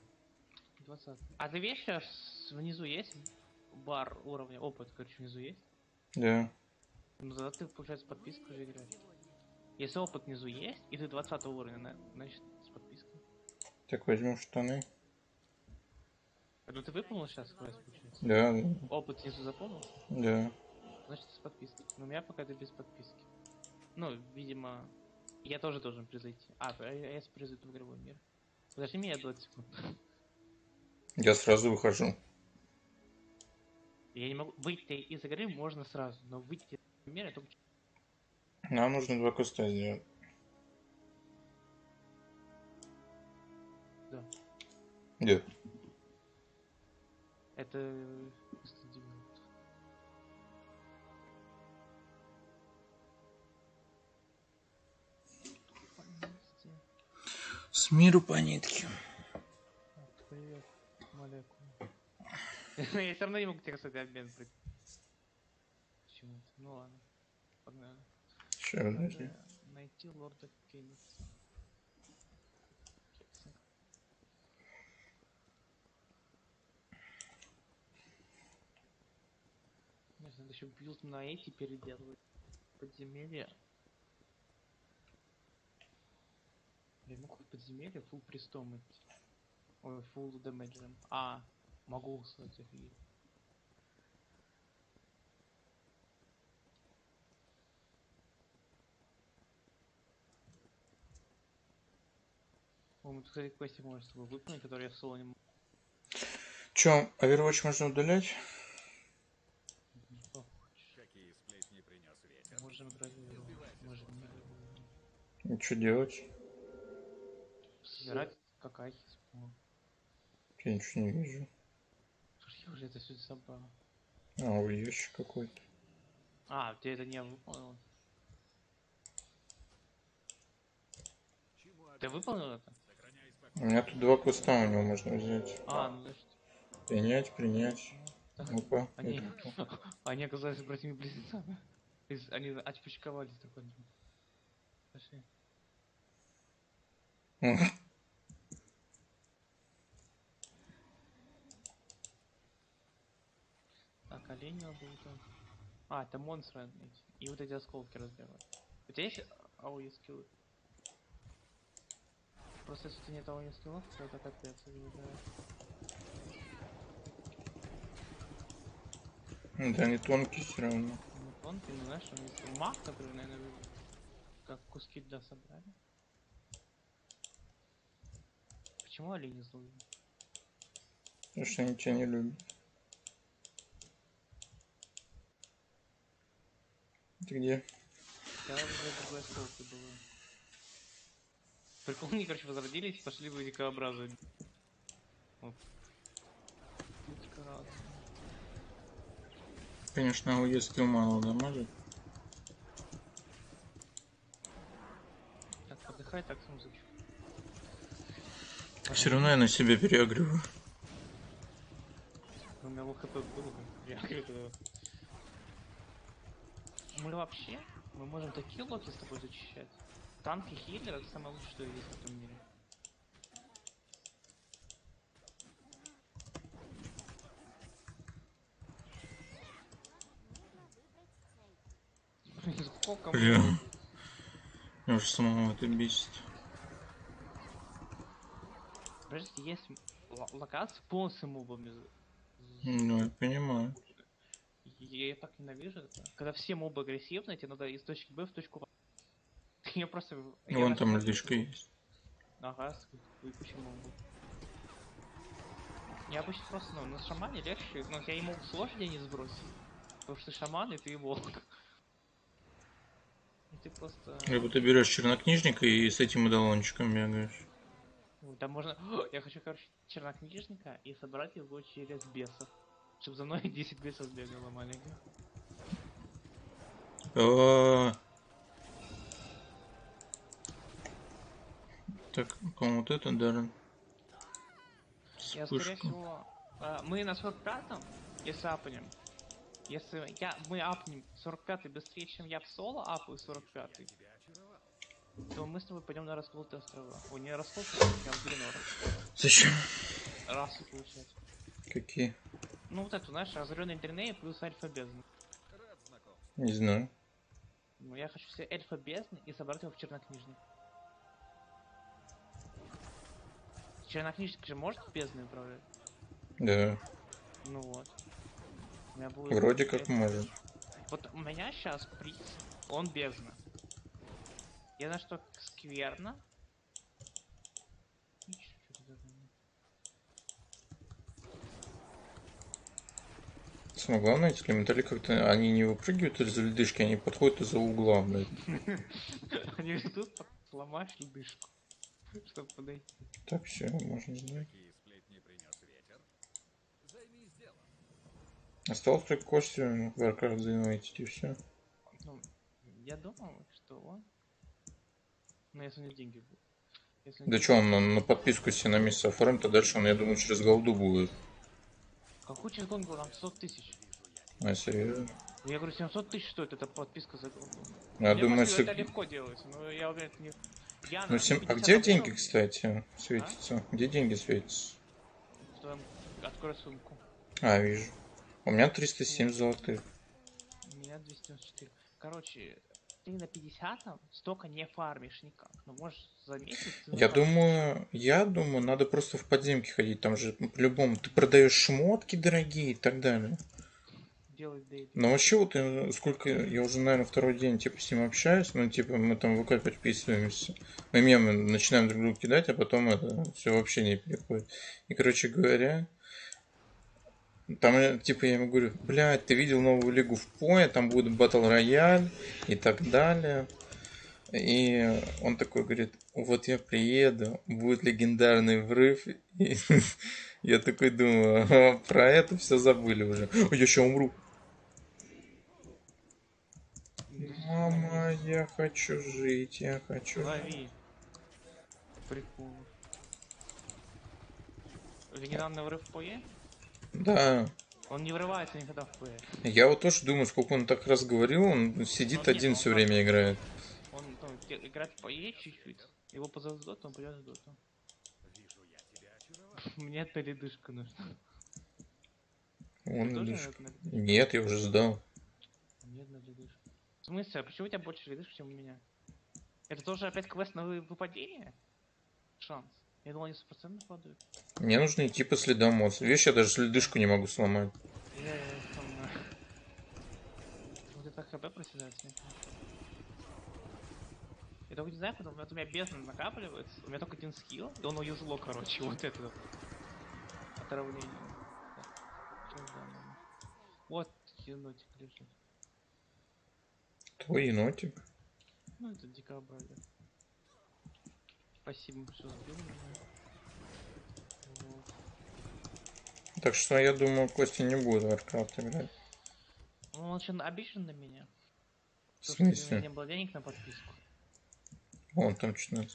20. А ты видишь, внизу есть бар уровня опыт, короче, внизу есть? Да. Ну тогда ты, получается, подписку уже играешь. Если опыт внизу есть, и ты 20 уровня, на- значит, с подпиской. Так возьмем штаны. Ну ты выполнил сейчас квест, получается? Да, Опыт внизу заполнил? да. Значит, с подпиской. Но у меня пока это без подписки. Ну, видимо, я тоже должен произойти. А, а я если произойду в игровой мир. Подожди меня 20 секунд. Я сразу выхожу. Я не могу... Выйти из игры можно сразу, но выйти из мира только... Нам нужно два куста сделать. Да. Где? Это... С миру по нитке. Привет, молекула. Я все равно не могу тебе, кстати, обмен пройти. Почему-то. Ну ладно. Погнали. Подожди. Надо найти лорда. Нет, надо еще build на эти переделывать. Подземелье. Я могу хоть подземелье фул престом идти. Ой, фул дэмэджем. А, могу, кстати, офигеть. О, мы тут, кстати, квестик можем с тобой выполнить, который я в соло не могу. Че, Overwatch можно удалять? Можем играть. Можем не. И что делать? Собирать смог. Я ничего не вижу. Слушай, я уже это все собрал. А, у ящик какой-то. А, ты это не выполнил? Ты выполнил это? У меня тут два куста у него можно взять. А, ну значит. Принять, принять. Опа. Они, они оказались братьями-близнецами. Из- Они отпочковались такой. Пошли. Так, олень надо это... А, это монстры. И вот эти осколки разбирать. У тебя есть АОЕ скиллы? Просто если у тебя нет АОЕ скиллов, то это капец, я не знаю. Да, они тонкие все равно. Ну, тонкий, ну, знаешь, он есть маг, который, наверное, как куски для собрали. Почему олени злые? Потому что они тебя не любят. Ты где? Я уже другой осколки было. Прикол, они, короче, возродились пошли в дикообразование. Вот. Конечно, а если мало дамажит. Так, подыхай, так с музычкой. Все равно я на себя переагриваю. У меня ЛХП было говорю, Мы вообще, мы можем такие локи с тобой зачищать. Танк и хиллер это самое лучшее, что есть в этом мире. Бля. можно? Меня уже самого это бесит. Подождите, есть л- локации полностью мобами. Ну, я понимаю. Я, я так ненавижу это. Когда все мобы агрессивные, тебе надо из точки Б в точку А. Я просто... я Вон там лишка есть. Ага, мобу. Я обычно просто, ну, на шамане легче, ну, я ему с лошади не сбросить. Потому что шаман, и ты волк. И ты просто... Либо ты берешь чернокнижника и с этим эдалончиком бегаешь. Ну, Там можно... Я хочу, короче, чернокнижника и собрать его через бесов. Чтобы за мной 10 бесов бегало маленьких. Так, кому вот это дарен? Я, скорее всего... а, мы на 45-м, если апнем. Если я, мы апнем 45-й быстрее, чем я в соло апаю 45-й, то мы с тобой пойдем на расколотые острова. О, не расколотые, а в Гринор. Зачем? Расу получать. Какие? Ну вот эту, знаешь, разоренный Дриней плюс альфа бездны. Не знаю. Ну я хочу себе эльфа бездны и собрать его в чернокнижник. Чернокнижник же может бездны управлять? Да, Ну вот. У меня будет вроде как эльф- может. Вот у меня сейчас приз, он бездна. Я знаю, что скверно. Самое главное, эти элементали как-то, они не выпрыгивают из льдышки, они подходят из-за угла, блядь. Они тут сломаешь ледышку, чтобы подойти. Так, все, можно сдать. Делом. Осталось только кости в Warcraft заинвайтить и все. Ну, я думал, что он... Ну, если у него деньги будут. Если Да что, он на, на подписку себе на месяц оформит, а дальше он, я думаю, через голду будет. Какой через был? Там 100 тысяч. А, серьезно? Я говорю, 700 тысяч стоит эта подписка за голду. Я Мне думаю, если... это легко делается, но я уверен, это не... Ну, сем- А 50 где деньги, кстати, светятся? Где деньги светятся? там- Открой сумку. А, вижу. У меня 307 золотых. У меня 294. Короче, ты на 50 столько не фармишь никак. Но можешь за месяц... ты Я думаю, я думаю, надо просто в подземке ходить. Там же ну, по-любому ты продаешь шмотки дорогие и так далее. Но вообще вот э, сколько я уже, наверное, второй день типа с ним общаюсь, ну типа мы там в ВК переписываемся. Мы мемы начинаем друг другу кидать, а потом это все вообще не переходит. И короче говоря, там э, типа я ему говорю, блядь, ты видел новую лигу в Пое, там будет батл рояль и так далее. И он такой говорит, вот я приеду, будет легендарный врыв. И я такой думаю, «Ага, про это все забыли уже. Я сейчас умру. Мама, я хочу жить, я хочу. Лови. Прикол. Легендарный врыв в ПОЕ? Да. Он не врывается никогда в ПОЕ. Я вот тоже думаю, сколько он так раз говорил, он сидит Ну, нет, один он все так- время играет. Он ну, те- играет в ПОЕ чуть-чуть. Его позовут в доту, он придет в доту. Мне одна ледышка нужна. Он ледышка? Нет, я уже сдал. Мне одна ледышка. В смысле, а почему у тебя больше ледышек, чем у меня? Это тоже опять квест на вы- выпадение? Шанс. Я думал, они 100% падают. Мне нужно идти по следам моц. Видишь, я даже следышку не могу сломать. Я, я вспоминаю. Вот это хп проседает с. Я только не знаю, потому что у меня бездна накапливается. У меня только один скилл, и он уюзло, короче, вот это вот. Отравление. Вот енотик лежит. Твой енотик. Ну, это дикобразик. Спасибо, что сбил меня. Вот. Так что я думаю, Костя не будет в Warcraft играть. Ну, он очень обижен на меня. В что у меня смысле? не было денег на подписку. Вон там что надо.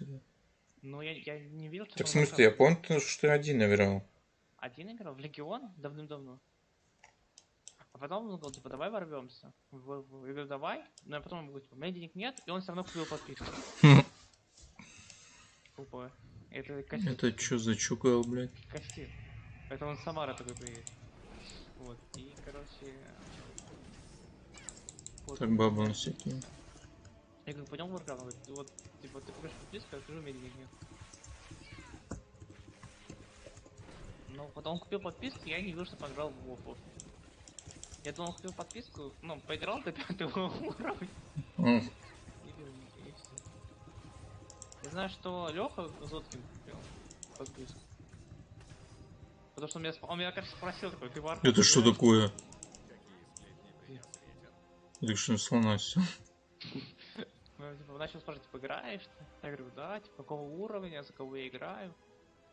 Ну, я, я не видел, что Так в он смысле, я помню, что ты один играл. Один играл в Легион давным-давно. А потом он говорил, типа, давай ворвемся. Я говорю, давай. Но я потом ему говорю, типа, у меня денег нет, и он все равно купил подписку. Тупо. Это костюм. Это что за чугал, блядь? Костюм. Это он Самара такой приедет. Вот. И, короче... вот. Так баба на всякие. Я говорю, пойдем в Warcraft. Он говорит, вот, типа, ты купишь подписку, я скажу, у меня денег нет. Ну, потом он купил подписку, я не видел, что поиграл в WoW. Я думал, он купил подписку, ну, поиграл до пятого уровня. И и всё. Я знаю, что Леха Зоткин купил подписку. Потому что он меня, он меня, кажется, спросил такой, ты Warcraft Это что играешь?» такое? Ты что, слона всё? Ну, типа, начал спрашивать, типа, играешь ты? Я говорю, да, типа, какого уровня, за кого я играю.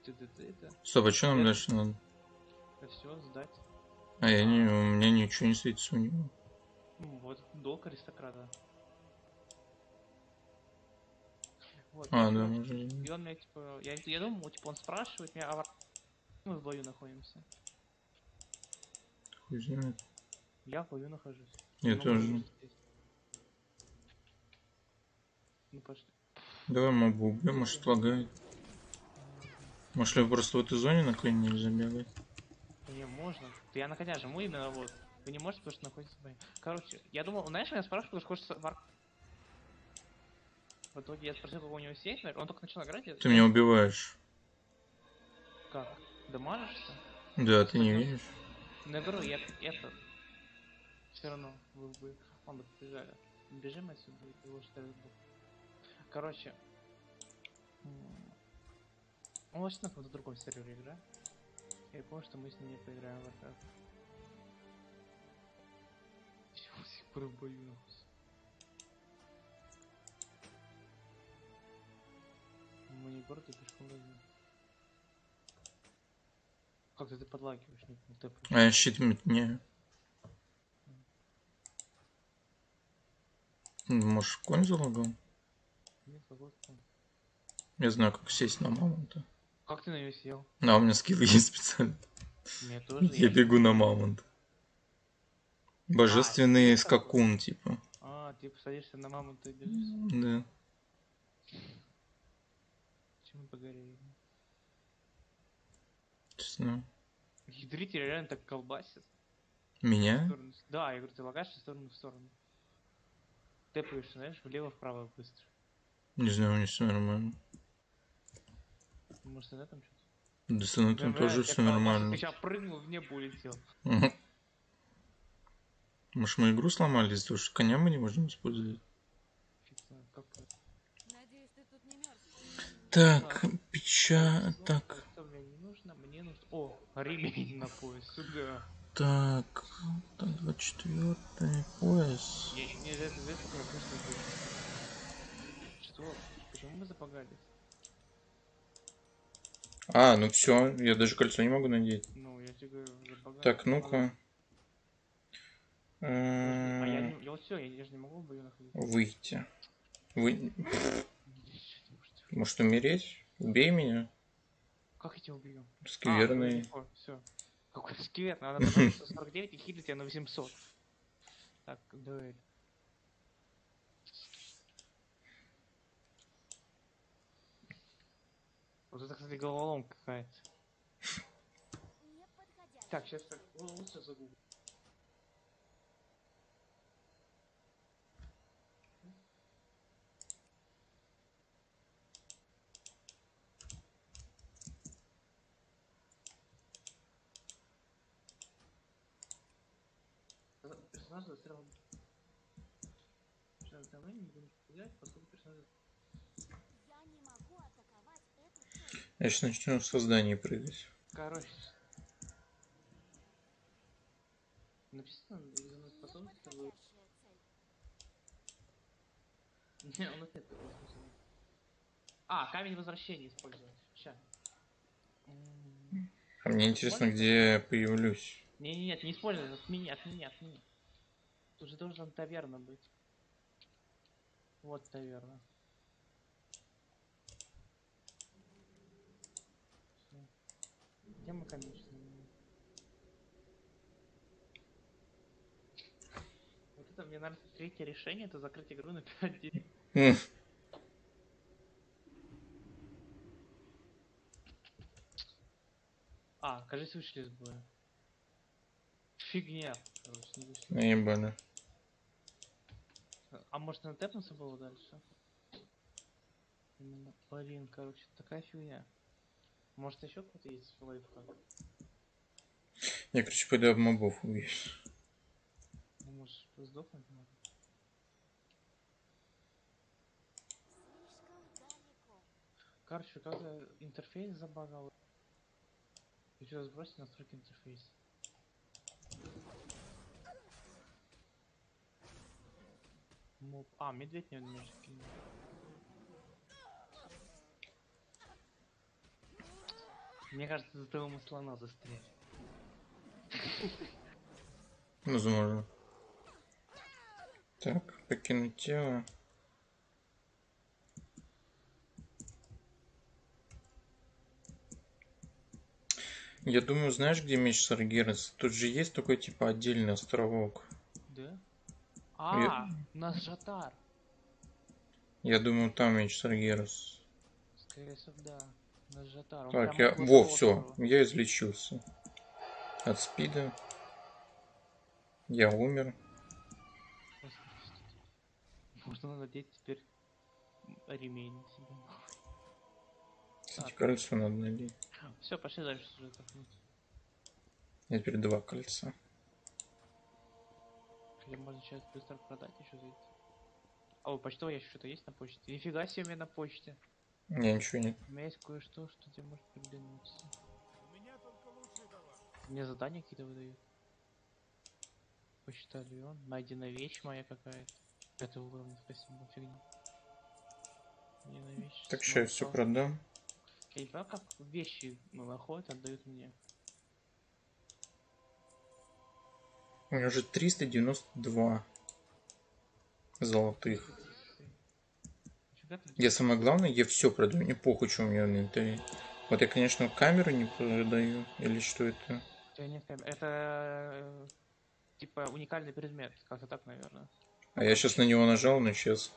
ты, ты, ты, это. Стоп, а что нам дальше надо? Это все, сдать. А я не, у меня ничего не светится у него. Ну, вот, долг аристократа. Вот, А, да, можно. И он меня, типа, я, я думал, типа, он спрашивает меня, а мы в бою находимся. Хуй знает. Я в бою нахожусь. Я Ну, тоже. Ну, пошли. Давай мобу убьем, может лагает. Может ли просто в этой зоне на коне нельзя бегать? Не, можно. Да я на коня жму именно вот. Вы не можете, потому что бою. Короче, я думал, знаешь, меня спрашивают, что хочется вар... В итоге я спросил, какой у него сейф, он только начал играть. я- Ты меня убиваешь. Как? Дамажишься? Да, ты не видишь? На игру я это... Все равно вы бы... Он бы побежали. Бежим отсюда, его что Короче... Он вообще на каком-то другом сервере играет. Я помню, что мы с ним не поиграем в Warcraft. Всё, до сих пор в бою нахуй. Мы не город, пешком лазим. Как ты, подлагиваешь, не, не тэпаешь? А я щит метне. Может, конь залагал? Нет. Я знаю, как сесть на мамонта. Как ты на нее сел? А, у меня скилл есть специально. Мне тоже. Я бегу на мамонта. Божественный это такое. скакун, типа. А, ты посадишься на маму, ты бежишь. Да. Чем мы погорели? Честно. Ядритель реально так колбасит. В Меня? сторону. Да, я говорю, ты лагаешь в сторону в сторону. Тэпаешь, знаешь, влево-вправо быстро. Не знаю, у меня все нормально. Может, на этом что-то? Да мной там тоже все нормально. Сейчас прыгнул, в небо улетел. Может, мы игру сломали из-за того, что коня мы не можем использовать? Это. Так, печа... Так, Что. О, ремень на пояс, сюда. так... Так, 24 пояс. Я еще не обычно будет. Что? Почему мы запогались? А, ну все, я даже кольцо не могу надеть. Ну, я тебе говорю. Так, ну-ка. А я, М, не, я вот все, я, я же не могу. Выйти. Вы... Может умереть? Убей меня. Как я тебя убью? Скверный. А, все. Какой скверный? Надо потом 149 и хилить тебя на 800. Так, дуэль. Вот это, кстати, головоломка какая-то. Так, сейчас так, ну, лучше загуглю. Персонаж застрял. Сейчас давай не будем стрелять, поскольку персонаж... Я не могу атаковать эту сейчас начну в создании прыгать. Короче. Написано, способность, это цель. Не, у нас нет такого способа. А, камень возвращения использовать. М, А мне интересно, где я появлюсь. Не, не, нет, не используй, отмени, отмени, отмени. Тут же должен таверна быть. Вот таверна. Где мы, конечно. Вот это мне нравится третье решение, это закрыть игру на 5 дней. А, кажется, вышли из боя. Фигня. Короче, не вышли. Наебали. А может на тэпнуться было дальше? Блин, короче, такая фигня. Может еще какой-то есть лайфхак? Я, короче, пойду об мобов убью. Ну, может, сдохнуть надо? Короче, когда интерфейс забагал. Еще сбросить настройки интерфейса. Моб. А, медведь не умеешь кинуть. Мне кажется, за мы слона застряли. Возможно. Так, покинуть тело. Я думаю, знаешь, где меч Саргерас? Тут же есть такой, типа, отдельный островок. Да? А, у нас жатар. Я думаю, там меч Саргерас. Скорее всего, да. Так, я... Во, все, я излечился. От спида. Я умер. Можно надеть теперь ремень на себя. Кстати, Так. кольцо надо надеть. Все, пошли дальше уже отдохнуть. Я теперь два кольца. Или можно сейчас быстро продать еще за это. А у почтового что-то есть на почте? Нифига себе у меня на почте. Меня ничего нет. У меня есть кое-что, что тебе может приглянуться. У меня только лучший товар. Мне задания какие-то выдают. Почтальон. Найдена вещь моя какая-то. Это уровня, спасибо, фигня. Найдена вещь. Так что я все продам. Я не понимаю, как вещи ну, находят, отдают мне. У меня уже 392 золотых. Я самое главное, я все продаю, мне похуй, что у меня в инвентаре. Вот я, конечно, камеру не продаю, или что это? Это э, типа уникальный предмет, как-то так, наверное. А я сейчас на него нажал, но сейчас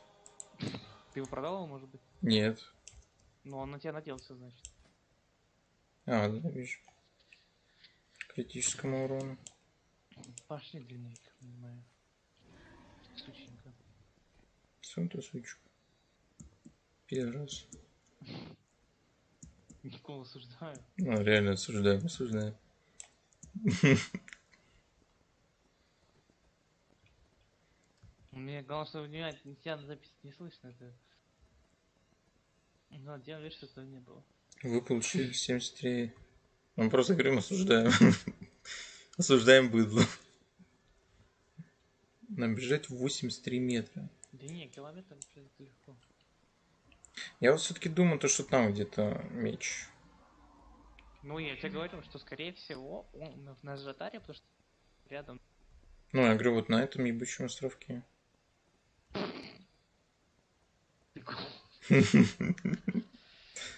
Ты его продал, его, может быть? нет. Ну, он на тебя наделся, значит. А, да, вижу. Критическому урону. Пошли длиннее, понимаю. Сученька. Сам ты сучка. Пидорас. Никого осуждаю. Ну, реально осуждаем, осуждаем. Мне главное, что меня, тебя на записи не слышно. Это... Ну, делай вид, что этого не было. Вы получили 73. Мы просто говорим, осуждаем. Осуждаем быдло. Нам бежать 83 метра. Да не, километр легко. Я вот все-таки думаю, то, что там где-то меч. Ну, я тебе говорю, что скорее всего он на- на Жатаре, потому что рядом. Ну, я говорю, вот на этом ебучем островке.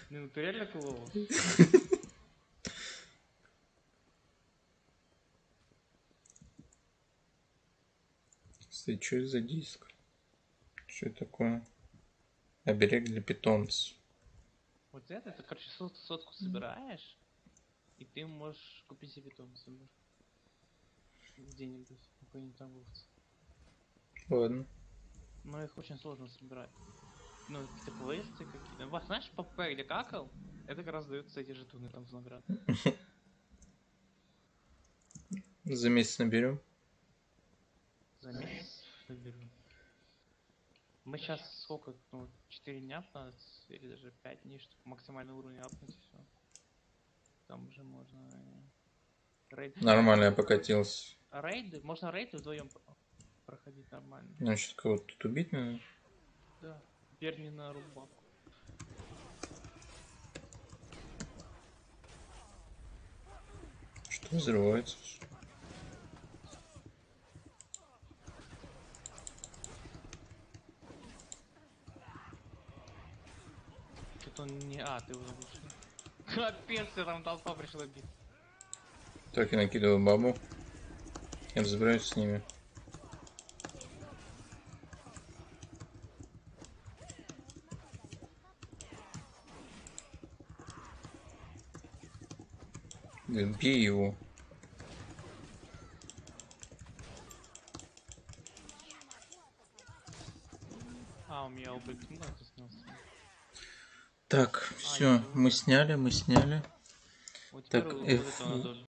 Ну, ты реально клоун. Кстати, что это за диск? Что это такое? Оберег для питомцев. Вот это, ты, короче, сот- сотку собираешь, и ты можешь купить себе питомца. Где-нибудь, у какой-нибудь торговца. Ладно. Но их очень сложно собирать. Ну, какие-то квесты какие-то. Вас знаешь, по ПП где какал, это как раз даются эти жетоны там в наград. За месяц наберем. За месяц наберу. Мы сейчас сколько, ну, 4 дня надо, или даже 5 дней, чтобы максимальный уровень апнуть и все. Там уже можно... э, Рейд... Нормально я покатился. А рейды, можно рейды вдвоем проходить нормально. Значит, кого-то тут убить надо. Да. Не на рубаку. Что взрывается? Тут он не... А, ты уже вышел. Капец, там толпа пришла бить. Так, я накидываю бабу. Я разбираюсь с ними. Бей его. А, у меня ну, снялся. Так, все, мы сняли, мы сняли. Так, F-